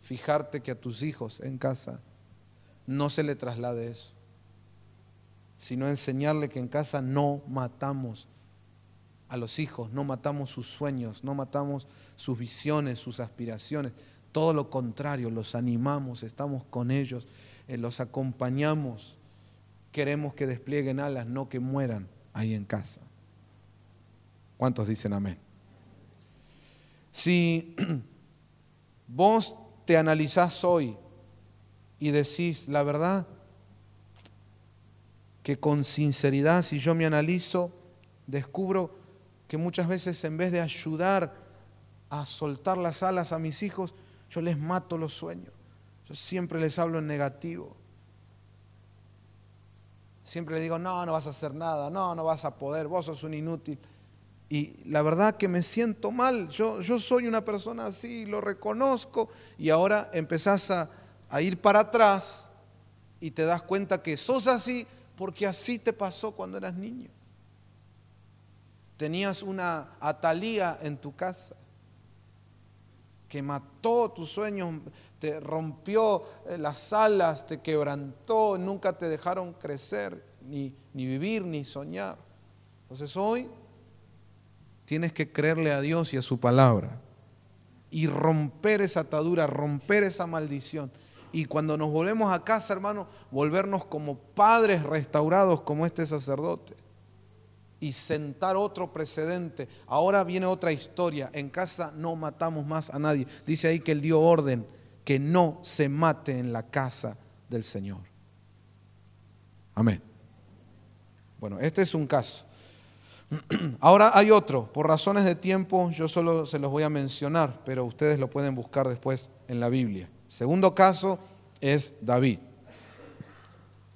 Fijarte que a tus hijos en casa no se le traslade eso, sino enseñarle que en casa no matamos a los hijos, no matamos sus sueños, no matamos sus visiones, sus aspiraciones. Todo lo contrario, los animamos, estamos con ellos, eh, los acompañamos. Queremos que desplieguen alas, no que mueran ahí en casa. ¿Cuántos dicen amén? Si [clears throat] vos te analizás hoy y decís, la verdad, que con sinceridad, si yo me analizo, descubro que muchas veces en vez de ayudar a soltar las alas a mis hijos, yo les mato los sueños. Yo siempre les hablo en negativo. Siempre les digo, no, no vas a hacer nada, no, no vas a poder, vos sos un inútil. Y la verdad que me siento mal. Yo, yo soy una persona así, lo reconozco. Y ahora empezás a, a ir para atrás y te das cuenta que sos así porque así te pasó cuando eras niño. Tenías una atalía en tu casa que mató tus sueños, te rompió eh, las alas, te quebrantó, nunca te dejaron crecer, ni, ni vivir, ni soñar. Entonces hoy tienes que creerle a Dios y a su palabra y romper esa atadura, romper esa maldición. Y cuando nos volvemos a casa, hermano, volvernos como padres restaurados como este sacerdote y sentar otro precedente. Ahora viene otra historia. En casa no matamos más a nadie. Dice ahí que él dio orden que no se mate en la casa del Señor. Amén. Bueno, este es un caso. [clears throat] Ahora hay otro, por razones de tiempo yo solo se los voy a mencionar, pero ustedes lo pueden buscar después en la Biblia. Segundo caso es David,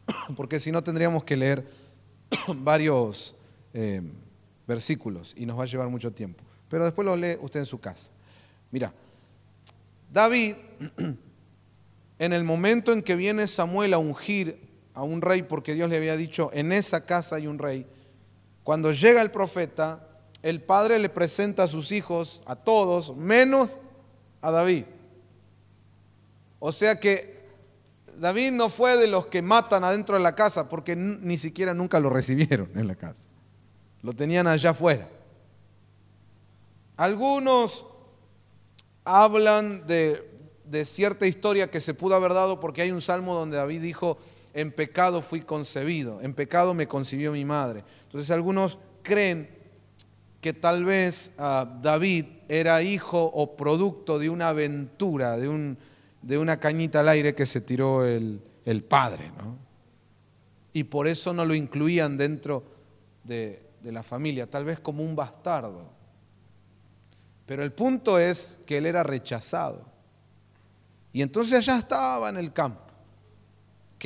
[clears throat] porque si no tendríamos que leer [clears throat] varios eh, versículos y nos va a llevar mucho tiempo, pero después lo lee usted en su casa. Mira, David, en el momento en que viene Samuel a ungir a un rey, porque Dios le había dicho, en esa casa hay un rey, cuando llega el profeta, el padre le presenta a sus hijos, a todos, menos a David. O sea que David no fue de los que matan adentro de la casa, porque ni siquiera nunca lo recibieron en la casa. Lo tenían allá afuera. Algunos hablan de, de cierta historia que se pudo haber dado porque hay un salmo donde David dijo, en pecado fui concebido, en pecado me concibió mi madre. Entonces algunos creen que tal vez ah, David era hijo o producto de una aventura, de, un, de una cañita al aire que se tiró el, el padre, ¿no? Y por eso no lo incluían dentro de, de la familia, tal vez como un bastardo. Pero el punto es que él era rechazado. Y entonces allá estaba en el campo.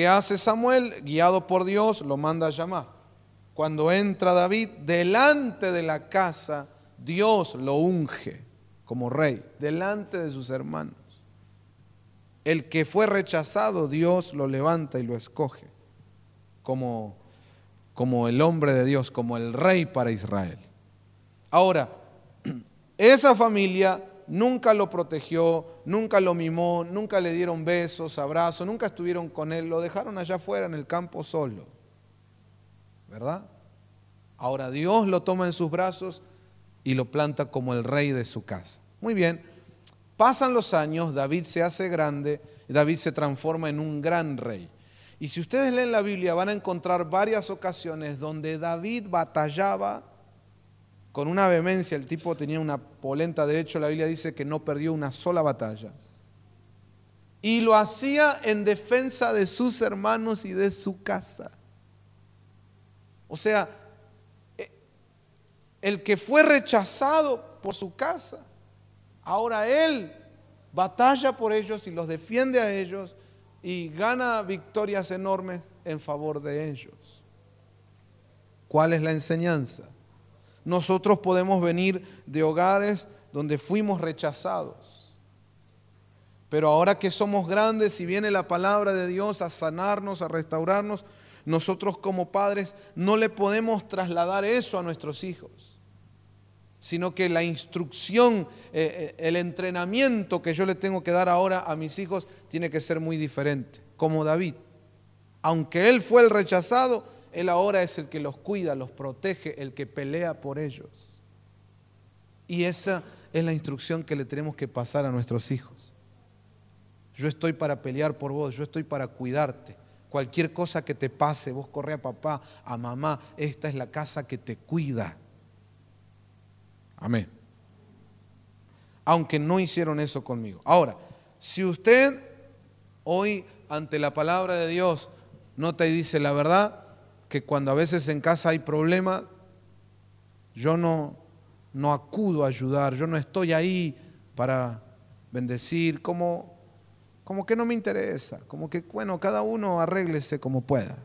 ¿Qué hace Samuel? Guiado por Dios, lo manda a llamar. Cuando entra David, delante de la casa, Dios lo unge como rey, delante de sus hermanos. El que fue rechazado, Dios lo levanta y lo escoge como, como el hombre de Dios, como el rey para Israel. Ahora, [clears throat] esa familia nunca lo protegió, nunca lo mimó, nunca le dieron besos, abrazos, nunca estuvieron con él, lo dejaron allá afuera en el campo solo. ¿Verdad? Ahora Dios lo toma en sus brazos y lo planta como el rey de su casa. Muy bien, pasan los años, David se hace grande, David se transforma en un gran rey. Y si ustedes leen la Biblia van a encontrar varias ocasiones donde David batallaba con una vehemencia, el tipo tenía una polenta, de hecho la Biblia dice que no perdió una sola batalla. Y lo hacía en defensa de sus hermanos y de su casa. O sea, eh, el que fue rechazado por su casa, ahora él batalla por ellos y los defiende a ellos y gana victorias enormes en favor de ellos. ¿Cuál es la enseñanza? Nosotros podemos venir de hogares donde fuimos rechazados. Pero ahora que somos grandes y viene la palabra de Dios a sanarnos, a restaurarnos, nosotros como padres no le podemos trasladar eso a nuestros hijos. sino que la instrucción, eh, eh, el entrenamiento que yo le tengo que dar ahora a mis hijos tiene que ser muy diferente, como David. Aunque él fue el rechazado, él ahora es el que los cuida, los protege, el que pelea por ellos. Y esa es la instrucción que le tenemos que pasar a nuestros hijos. Yo estoy para pelear por vos, yo estoy para cuidarte. Cualquier cosa que te pase, vos corre a papá, a mamá, esta es la casa que te cuida. Amén. Aunque no hicieron eso conmigo. Ahora, si usted hoy ante la palabra de Dios nota y dice la verdad, que cuando a veces en casa hay problemas, yo no, no acudo a ayudar, yo no estoy ahí para bendecir, como, como que no me interesa, como que, bueno, cada uno arréglese como pueda.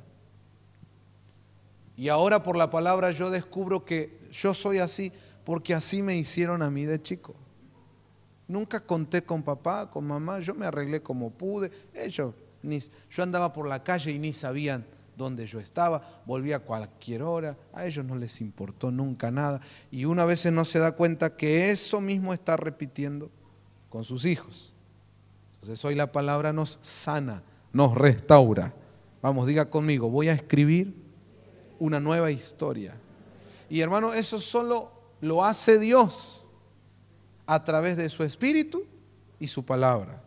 Y ahora por la palabra yo descubro que yo soy así porque así me hicieron a mí de chico. Nunca conté con papá, con mamá, yo me arreglé como pude. Ellos, ni, yo andaba por la calle y ni sabían donde yo estaba, volvía a cualquier hora, a ellos no les importó nunca nada. Y una vez no se da cuenta que eso mismo está repitiendo con sus hijos. Entonces hoy la palabra nos sana, nos restaura. Vamos, diga conmigo, voy a escribir una nueva historia. Y hermano, eso solo lo hace Dios a través de su espíritu y su palabra.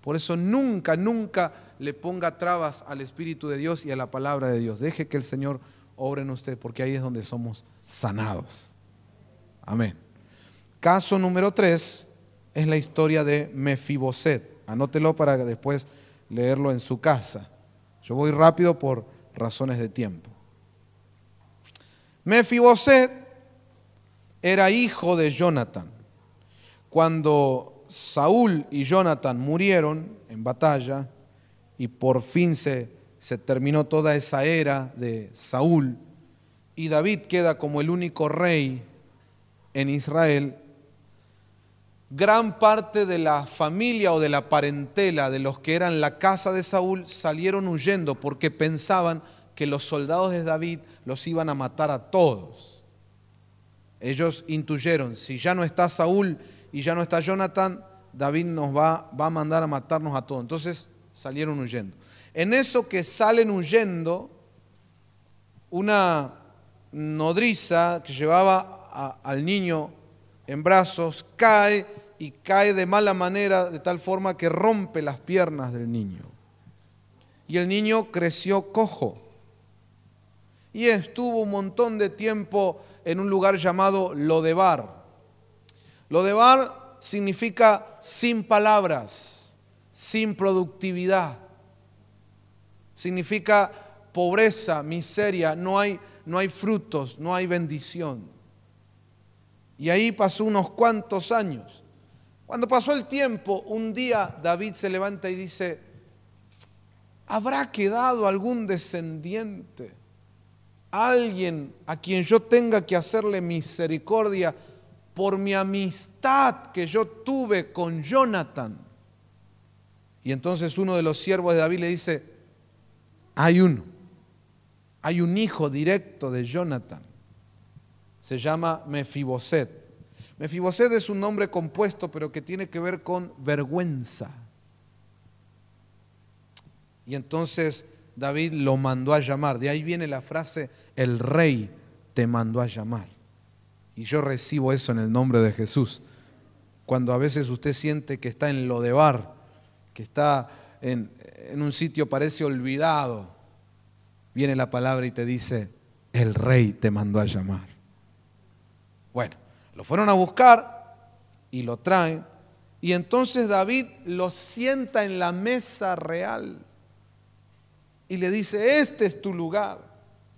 Por eso nunca, nunca le ponga trabas al Espíritu de Dios y a la palabra de Dios. Deje que el Señor obre en usted, porque ahí es donde somos sanados. Amén. Caso número tres es la historia de Mefiboset. Anótelo para después leerlo en su casa. Yo voy rápido por razones de tiempo. Mefiboset era hijo de Jonathan. Cuando Saúl y Jonathan murieron en batalla, y por fin se, se terminó toda esa era de Saúl y David queda como el único rey en Israel, gran parte de la familia o de la parentela de los que eran la casa de Saúl salieron huyendo porque pensaban que los soldados de David los iban a matar a todos. Ellos intuyeron, si ya no está Saúl y ya no está Jonathan, David nos va, va a mandar a matarnos a todos. Entonces salieron huyendo. En eso que salen huyendo, una nodriza que llevaba al niño en brazos cae y cae de mala manera, de tal forma que rompe las piernas del niño. Y el niño creció cojo. Y estuvo un montón de tiempo en un lugar llamado Lodebar. Lodebar significa sin palabras sin productividad. Significa pobreza, miseria, no hay, no hay frutos, no hay bendición. Y ahí pasó unos cuantos años. Cuando pasó el tiempo, un día David se levanta y dice, ¿habrá quedado algún descendiente? Alguien a quien yo tenga que hacerle misericordia por mi amistad que yo tuve con Jonathan. Y entonces uno de los siervos de David le dice, hay uno, hay un hijo directo de Jonathan, se llama Mefiboset. Mefiboset es un nombre compuesto, pero que tiene que ver con vergüenza. Y entonces David lo mandó a llamar. De ahí viene la frase, el rey te mandó a llamar. Y yo recibo eso en el nombre de Jesús. Cuando a veces usted siente que está en lo de bar, que está en, un sitio parece olvidado, viene la palabra y te dice, el rey te mandó a llamar. Bueno, lo fueron a buscar y lo traen. Y entonces David lo sienta en la mesa real y le dice, este es tu lugar.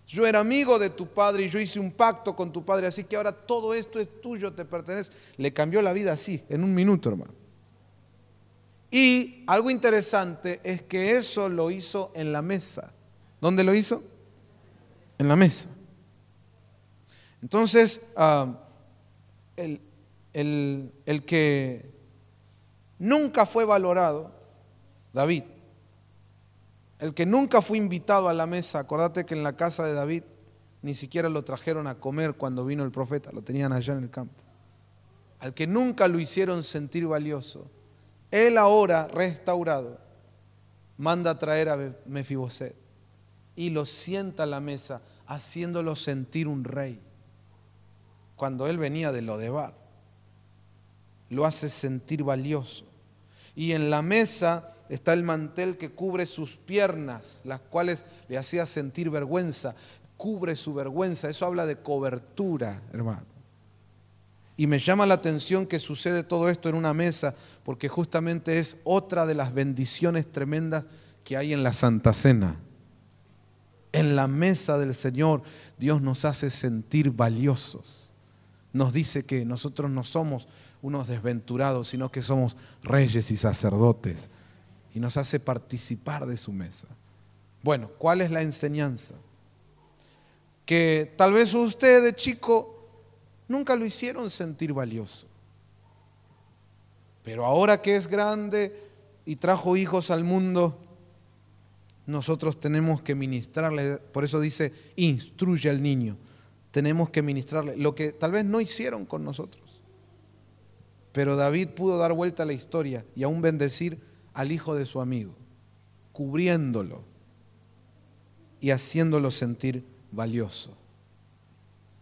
Yo era amigo de tu padre y yo hice un pacto con tu padre, así que ahora todo esto es tuyo, te pertenece. Le cambió la vida así, en un minuto, hermano. Y algo interesante es que eso lo hizo en la mesa. ¿Dónde lo hizo? En la mesa. Entonces, ah, el, el que nunca fue valorado, David, el que nunca fue invitado a la mesa, acordate que en la casa de David ni siquiera lo trajeron a comer cuando vino el profeta, lo tenían allá en el campo. Al que nunca lo hicieron sentir valioso, él ahora restaurado manda a traer a Mefiboset y lo sienta a la mesa, haciéndolo sentir un rey. Cuando él venía de Lodebar, lo hace sentir valioso. Y en la mesa está el mantel que cubre sus piernas, las cuales le hacía sentir vergüenza, cubre su vergüenza. Eso habla de cobertura, hermano. Y me llama la atención que sucede todo esto en una mesa, porque justamente es otra de las bendiciones tremendas que hay en la Santa Cena. En la mesa del Señor Dios nos hace sentir valiosos. Nos dice que nosotros no somos unos desventurados, sino que somos reyes y sacerdotes. Y nos hace participar de su mesa. Bueno, ¿cuál es la enseñanza? Que tal vez usted de chico nunca lo hicieron sentir valioso. Pero ahora que es grande y trajo hijos al mundo, nosotros tenemos que ministrarle, por eso dice, instruye al niño, tenemos que ministrarle lo que tal vez no hicieron con nosotros. Pero David pudo dar vuelta a la historia y aún bendecir al hijo de su amigo, cubriéndolo y haciéndolo sentir valioso.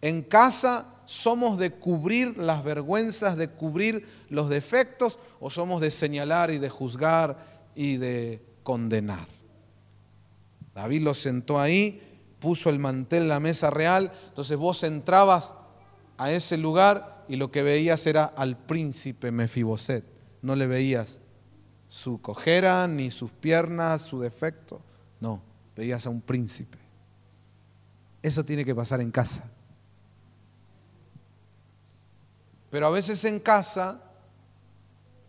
En casa somos de cubrir las vergüenzas, de cubrir los defectos, o somos de señalar y de juzgar y de condenar. David lo sentó ahí, puso el mantel en la mesa real, entonces vos entrabas a ese lugar y lo que veías era al príncipe Mefiboset, no le veías su cojera, ni sus piernas, su defecto, no, veías a un príncipe. Eso tiene que pasar en casa. Pero a veces en casa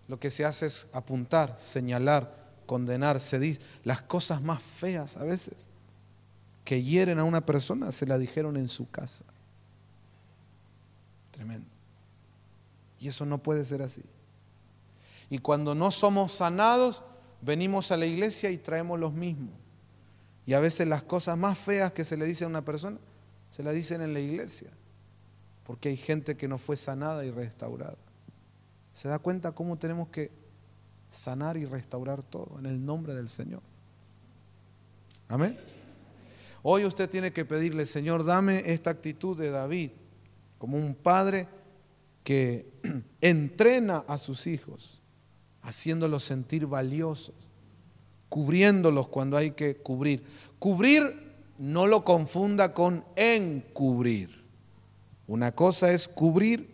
lo que se hace es apuntar, señalar, condenar. Se dice las cosas más feas a veces que hieren a una persona se la dijeron en su casa. Tremendo. Y eso no puede ser así. Y cuando no somos sanados, venimos a la iglesia y traemos los mismos. Y a veces las cosas más feas que se le dice a una persona, se la dicen en la iglesia porque hay gente que no fue sanada y restaurada. ¿Se da cuenta cómo tenemos que sanar y restaurar todo en el nombre del Señor? Amén. Hoy usted tiene que pedirle, Señor, dame esta actitud de David, como un padre que [clears throat] entrena a sus hijos, haciéndolos sentir valiosos, cubriéndolos cuando hay que cubrir. Cubrir no lo confunda con encubrir. Una cosa es cubrir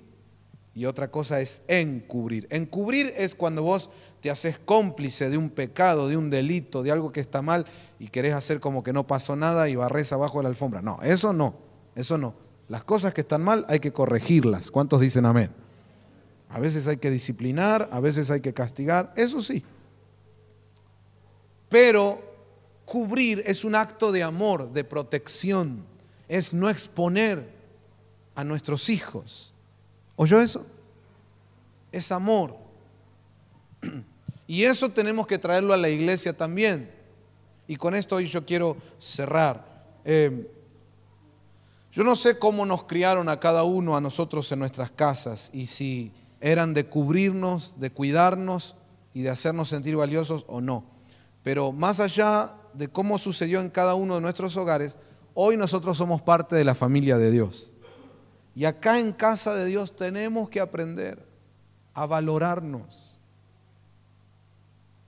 y otra cosa es encubrir. Encubrir es cuando vos te haces cómplice de un pecado, de un delito, de algo que está mal y querés hacer como que no pasó nada y barres abajo de la alfombra. No, eso no, eso no. Las cosas que están mal hay que corregirlas. ¿Cuántos dicen amén? A veces hay que disciplinar, a veces hay que castigar, eso sí. Pero cubrir es un acto de amor, de protección, es no exponer a nuestros hijos. ¿Oyó eso? Es amor. [clears throat] Y eso tenemos que traerlo a la iglesia también. Y con esto hoy yo quiero cerrar. Eh, yo no sé cómo nos criaron a cada uno, a nosotros en nuestras casas, y si eran de cubrirnos, de cuidarnos y de hacernos sentir valiosos o no. Pero más allá de cómo sucedió en cada uno de nuestros hogares, hoy nosotros somos parte de la familia de Dios. Y acá en casa de Dios tenemos que aprender a valorarnos.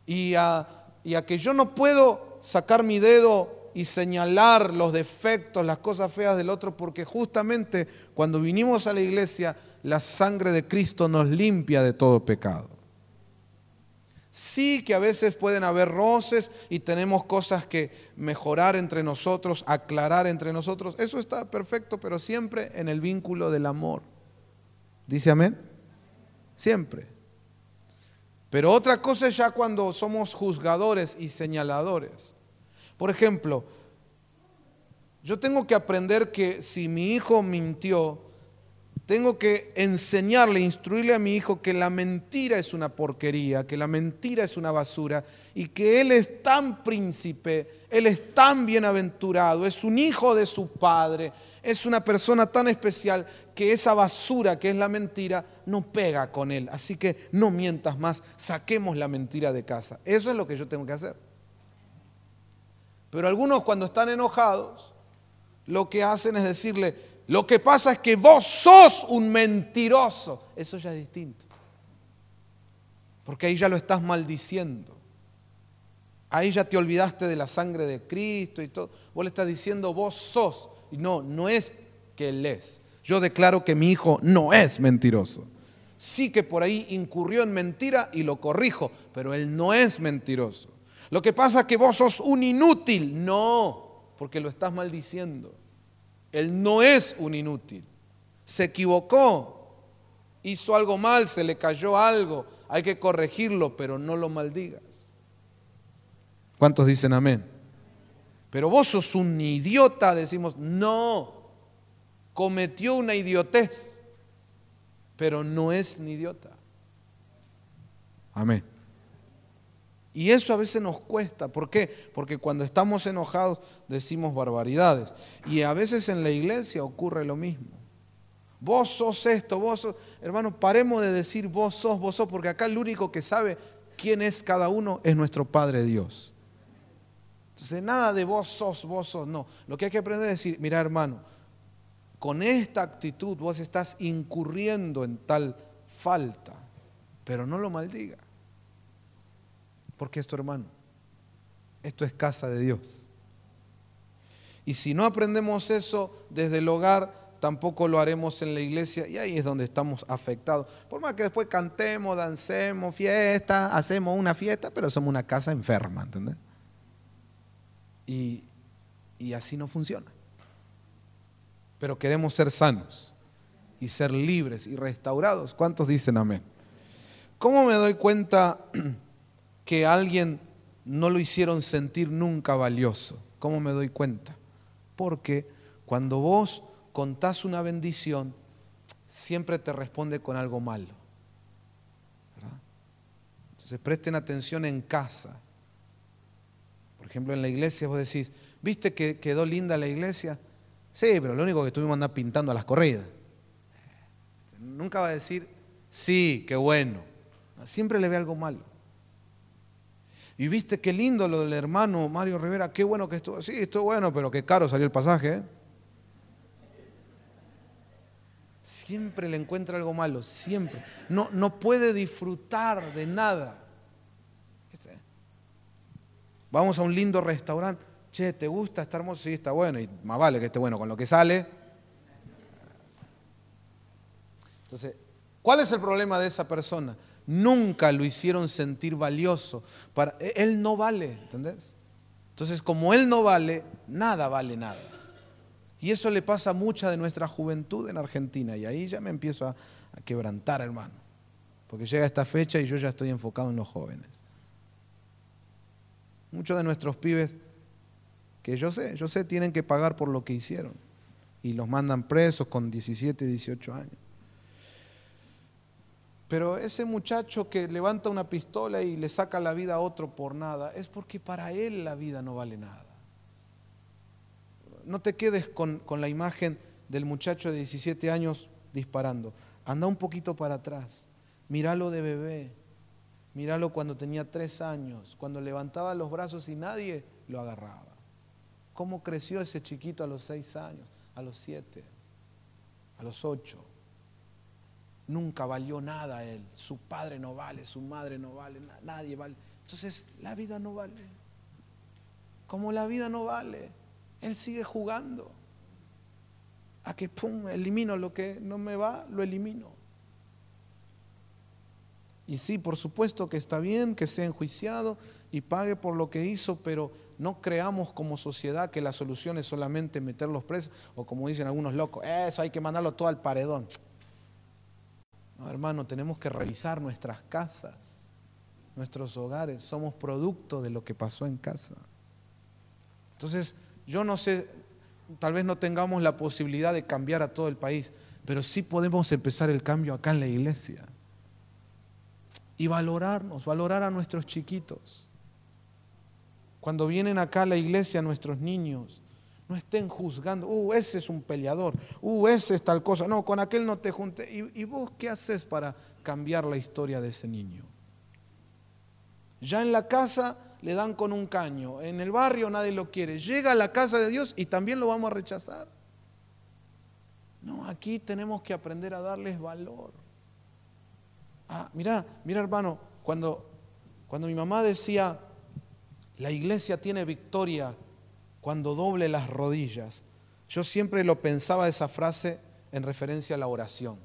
Y a, que yo no puedo sacar mi dedo y señalar los defectos, las cosas feas del otro, porque justamente cuando vinimos a la iglesia, la sangre de Cristo nos limpia de todo pecado. Sí que a veces pueden haber roces y tenemos cosas que mejorar entre nosotros, aclarar entre nosotros. Eso está perfecto, pero siempre en el vínculo del amor. ¿Dice amén? Siempre. Pero otra cosa es ya cuando somos juzgadores y señaladores. Por ejemplo, yo tengo que aprender que si mi hijo mintió, tengo que enseñarle, instruirle a mi hijo que la mentira es una porquería, que la mentira es una basura y que él es tan príncipe, él es tan bienaventurado, es un hijo de su padre, es una persona tan especial que esa basura que es la mentira no pega con él. Así que no mientas más, saquemos la mentira de casa. Eso es lo que yo tengo que hacer. Pero algunos cuando están enojados, lo que hacen es decirle, lo que pasa es que vos sos un mentiroso. Eso ya es distinto. Porque ahí ya lo estás maldiciendo. Ahí ya te olvidaste de la sangre de Cristo y todo. Vos le estás diciendo, vos sos. Y no, no es que él es. Yo declaro que mi hijo no es mentiroso. Sí que por ahí incurrió en mentira y lo corrijo, pero él no es mentiroso. Lo que pasa es que vos sos un inútil. No, porque lo estás maldiciendo. Él no es un inútil. Se equivocó, hizo algo mal, se le cayó algo. Hay que corregirlo, pero no lo maldigas. ¿Cuántos dicen amén? Pero vos sos un idiota, decimos, no, cometió una idiotez, pero no es un idiota. Amén. Y eso a veces nos cuesta. ¿Por qué? Porque cuando estamos enojados decimos barbaridades. Y a veces en la iglesia ocurre lo mismo. Vos sos esto, vos sos... Hermano, paremos de decir vos sos, vos sos, porque acá el único que sabe quién es cada uno es nuestro Padre Dios. Entonces, nada de vos sos, vos sos, no. Lo que hay que aprender es decir, mira hermano, con esta actitud vos estás incurriendo en tal falta, pero no lo maldiga. Porque es hermano. Esto es casa de Dios. Y si no aprendemos eso desde el hogar, tampoco lo haremos en la iglesia y ahí es donde estamos afectados. Por más que después cantemos, dancemos, fiesta, hacemos una fiesta, pero somos una casa enferma, ¿entendés? Y, y así no funciona. Pero queremos ser sanos y ser libres y restaurados. ¿Cuántos dicen amén? ¿Cómo me doy cuenta que alguien no lo hicieron sentir nunca valioso? ¿Cómo me doy cuenta? Porque cuando vos contás una bendición, siempre te responde con algo malo. Entonces presten atención en casa. Por ejemplo, en la iglesia vos decís, ¿viste que quedó linda la iglesia? Sí, pero lo único que estuvimos andando pintando a las corridas. Nunca va a decir, sí, qué bueno. Siempre le ve algo malo. Y viste qué lindo lo del hermano Mario Rivera, qué bueno que estuvo. Sí, estuvo bueno, pero qué caro salió el pasaje. ¿eh? Siempre le encuentra algo malo, siempre. No, no puede disfrutar de nada. Vamos a un lindo restaurante. Che, ¿te gusta? ¿Está hermoso? Sí, está bueno. Y más vale que esté bueno con lo que sale. Entonces, ¿cuál es el problema de esa persona? Nunca lo hicieron sentir valioso. Para, e, él no vale, ¿entendés? Entonces, como él no vale, nada vale nada. Y eso le pasa a mucha de nuestra juventud en Argentina. Y ahí ya me empiezo a, a quebrantar, hermano. Porque llega esta fecha y yo ya estoy enfocado en los jóvenes. Muchos de nuestros pibes, que yo sé, yo sé, tienen que pagar por lo que hicieron. Y los mandan presos con 17, 18 años. Pero ese muchacho que levanta una pistola y le saca la vida a otro por nada, es porque para él la vida no vale nada. No te quedes con, con la imagen del muchacho de 17 años disparando. Anda un poquito para atrás. Míralo de bebé. Míralo cuando tenía tres años, cuando levantaba los brazos y nadie lo agarraba. ¿Cómo creció ese chiquito a los seis años, a los siete, a los ocho? Nunca valió nada él. Su padre no vale, su madre no vale, nadie vale. Entonces, la vida no vale. Como la vida no vale, él sigue jugando. A que, pum, elimino lo que no me va, lo elimino. Y sí, por supuesto que está bien que sea enjuiciado y pague por lo que hizo, pero no creamos como sociedad que la solución es solamente meterlos presos o como dicen algunos locos, eso hay que mandarlo todo al paredón. No, hermano, tenemos que revisar nuestras casas, nuestros hogares. Somos producto de lo que pasó en casa. Entonces, yo no sé, tal vez no tengamos la posibilidad de cambiar a todo el país, pero sí podemos empezar el cambio acá en la iglesia. Y valorarnos, valorar a nuestros chiquitos. Cuando vienen acá a la iglesia nuestros niños, no estén juzgando, uh, ese es un peleador, uh, ese es tal cosa, no, con aquel no te junte. ¿Y, ¿Y vos qué haces para cambiar la historia de ese niño? Ya en la casa le dan con un caño, en el barrio nadie lo quiere, llega a la casa de Dios y también lo vamos a rechazar. No, aquí tenemos que aprender a darles valor. Ah, mira, mira hermano, cuando, cuando mi mamá decía, la iglesia tiene victoria cuando doble las rodillas, yo siempre lo pensaba esa frase en referencia a la oración.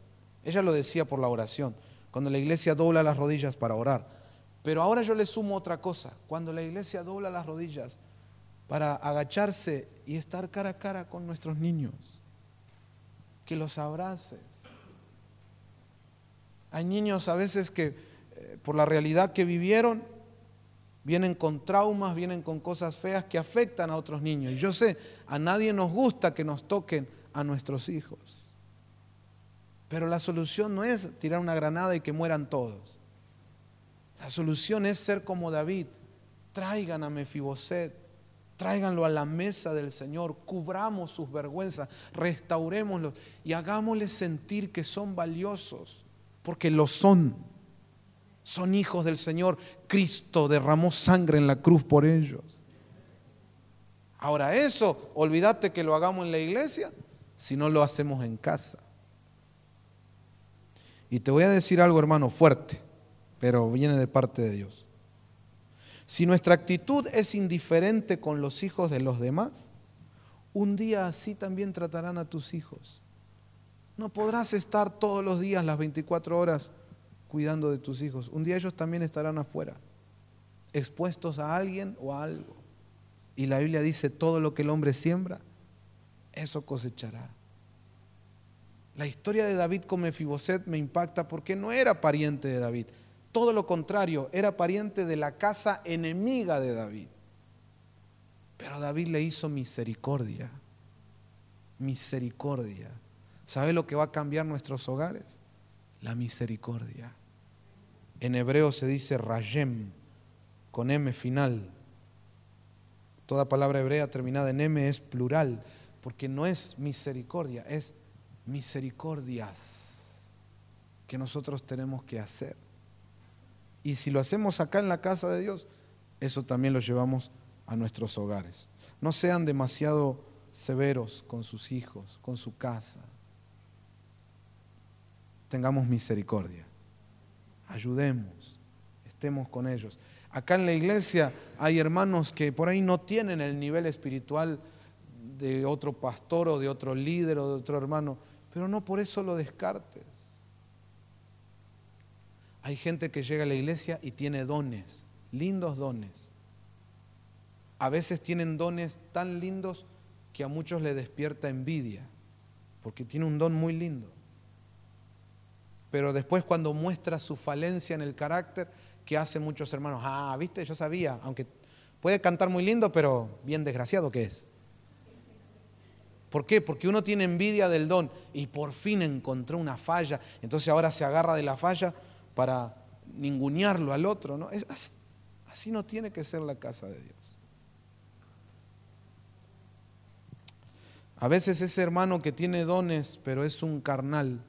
Ella lo decía por la oración, cuando la iglesia dobla las rodillas para orar. Pero ahora yo le sumo otra cosa, cuando la iglesia dobla las rodillas para agacharse y estar cara a cara con nuestros niños que los abraces. Hay niños a veces que eh, por la realidad que vivieron vienen con traumas, vienen con cosas feas que afectan a otros niños. Y yo sé, a nadie nos gusta que nos toquen a nuestros hijos. Pero la solución no es tirar una granada y que mueran todos. La solución es ser como David. Traigan a Mefiboset, Tráiganlo a la mesa del Señor, cubramos sus vergüenzas, restaurémoslos y hagámosles sentir que son valiosos, porque lo son. Son hijos del Señor. Cristo derramó sangre en la cruz por ellos. Ahora eso, olvídate que lo hagamos en la iglesia si no lo hacemos en casa. Y te voy a decir algo, hermano, fuerte, pero viene de parte de Dios. Si nuestra actitud es indiferente con los hijos de los demás, un día así también tratarán a tus hijos. No podrás estar todos los días, las 24 horas, cuidando de tus hijos. Un día ellos también estarán afuera, expuestos a alguien o a algo. Y la Biblia dice, todo lo que el hombre siembra, eso cosechará. La historia de David con Mefiboset me impacta porque no era pariente de David todo lo contrario, era pariente de la casa enemiga de David. Pero David le hizo misericordia, misericordia. ¿Sabe lo que va a cambiar nuestros hogares? La misericordia. En hebreo se dice rayem, con M final. Toda palabra hebrea terminada en M es plural, porque no es misericordia, es misericordias que nosotros tenemos que hacer. Y si lo hacemos acá en la casa de Dios, eso también lo llevamos a nuestros hogares. No sean demasiado severos con sus hijos, con su casa. Tengamos misericordia. Ayudemos, estemos con ellos. Acá en la iglesia hay hermanos que por ahí no tienen el nivel espiritual de otro pastor o de otro líder o de otro hermano, pero no por eso lo descartes. Hay gente que llega a la iglesia y tiene dones, lindos dones. A veces tienen dones tan lindos que a muchos le despierta envidia, porque tiene un don muy lindo. Pero después cuando muestra su falencia en el carácter, que hacen muchos hermanos, ah, viste, yo sabía, aunque puede cantar muy lindo, pero bien desgraciado que es. ¿Por qué? Porque uno tiene envidia del don y por fin encontró una falla, entonces ahora se agarra de la falla para ningunearlo al otro. ¿no? así no tiene que ser la casa de Dios. A veces ese hermano que tiene dones, pero es un carnal,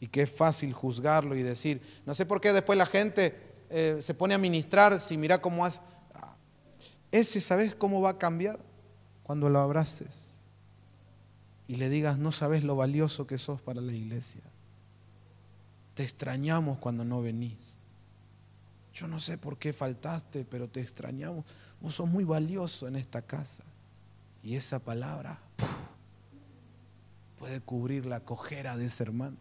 y que es fácil juzgarlo y decir, no sé por qué después la gente eh, se pone a ministrar si mira cómo hace. Ese, ¿sabes cómo va a cambiar? Cuando lo abraces y le digas, no sabes lo valioso que sos para la iglesia. Te extrañamos cuando no venís. Yo no sé por qué faltaste, pero te extrañamos. Vos sos muy valioso en esta casa. Y esa palabra puede cubrir la cojera de ese hermano.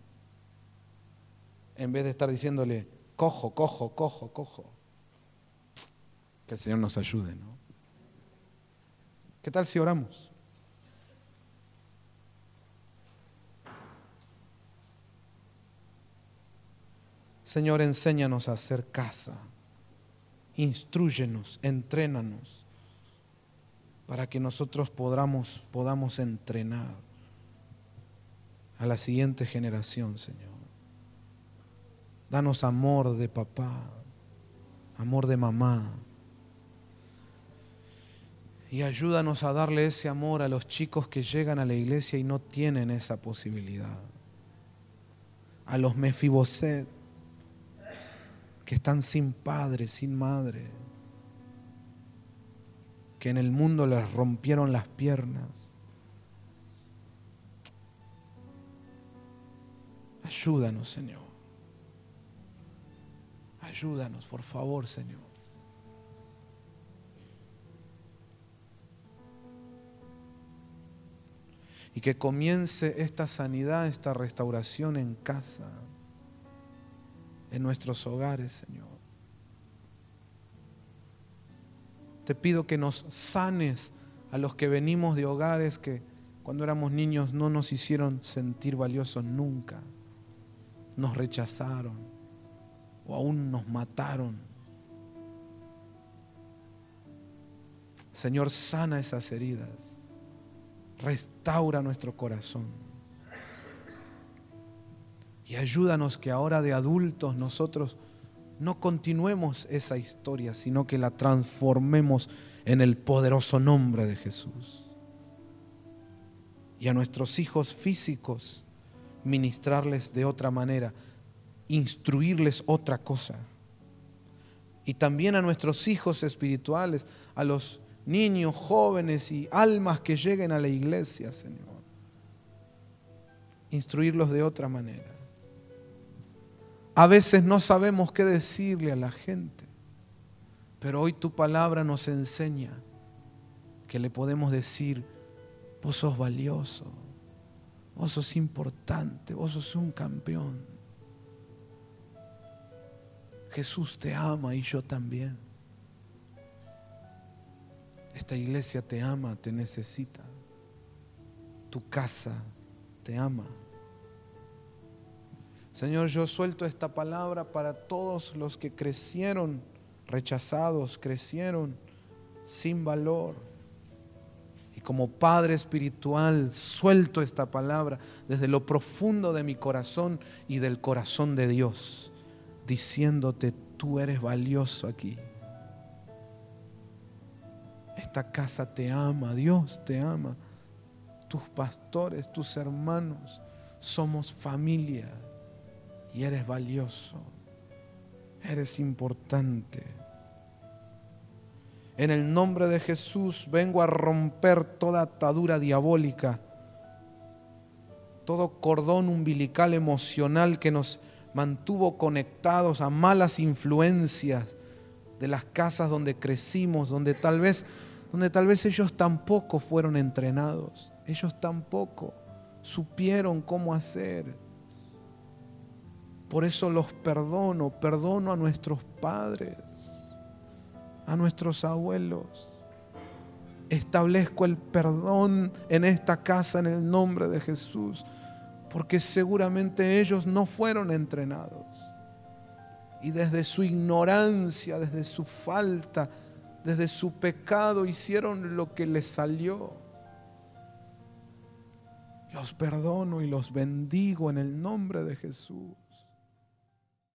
En vez de estar diciéndole, cojo, cojo, cojo, cojo. Que el Señor nos ayude, ¿no? ¿Qué tal si oramos? Señor, enséñanos a hacer casa. Instruyenos, entrénanos, para que nosotros podamos, podamos entrenar a la siguiente generación, Señor. Danos amor de papá, amor de mamá. Y ayúdanos a darle ese amor a los chicos que llegan a la iglesia y no tienen esa posibilidad. A los mefiboset que están sin padre, sin madre, que en el mundo les rompieron las piernas. Ayúdanos, Señor. Ayúdanos, por favor, Señor. Y que comience esta sanidad, esta restauración en casa, en nuestros hogares, Señor. Te pido que nos sanes a los que venimos de hogares que cuando éramos niños no nos hicieron sentir valiosos nunca nos rechazaron o aún nos mataron. Señor, sana esas heridas, restaura nuestro corazón y ayúdanos que ahora de adultos nosotros no continuemos esa historia, sino que la transformemos en el poderoso nombre de Jesús. Y a nuestros hijos físicos, ministrarles de otra manera, instruirles otra cosa. Y también a nuestros hijos espirituales, a los niños, jóvenes y almas que lleguen a la iglesia, Señor. Instruirlos de otra manera. A veces no sabemos qué decirle a la gente, pero hoy tu palabra nos enseña que le podemos decir, vos sos valioso, Vos sos importante, vos sos un campeón. Jesús te ama y yo también. Esta iglesia te ama, te necesita. Tu casa te ama. Señor, yo suelto esta palabra para todos los que crecieron rechazados, crecieron sin valor como Padre Espiritual suelto esta palabra desde lo profundo de mi corazón y del corazón de Dios, diciéndote, tú eres valioso aquí. Esta casa te ama, Dios te ama, tus pastores, tus hermanos, somos familia y eres valioso, eres importante. En el nombre de Jesús vengo a romper toda atadura diabólica, todo cordón umbilical emocional que nos mantuvo conectados a malas influencias de las casas donde crecimos, donde tal vez donde tal vez ellos tampoco fueron entrenados, ellos tampoco supieron cómo hacer. Por eso los perdono, perdono a nuestros padres a nuestros abuelos. Establezco el perdón en esta casa en el nombre de Jesús, porque seguramente ellos no fueron entrenados. Y desde su ignorancia, desde su falta, desde su pecado hicieron lo que les salió. Los perdono y los bendigo en el nombre de Jesús.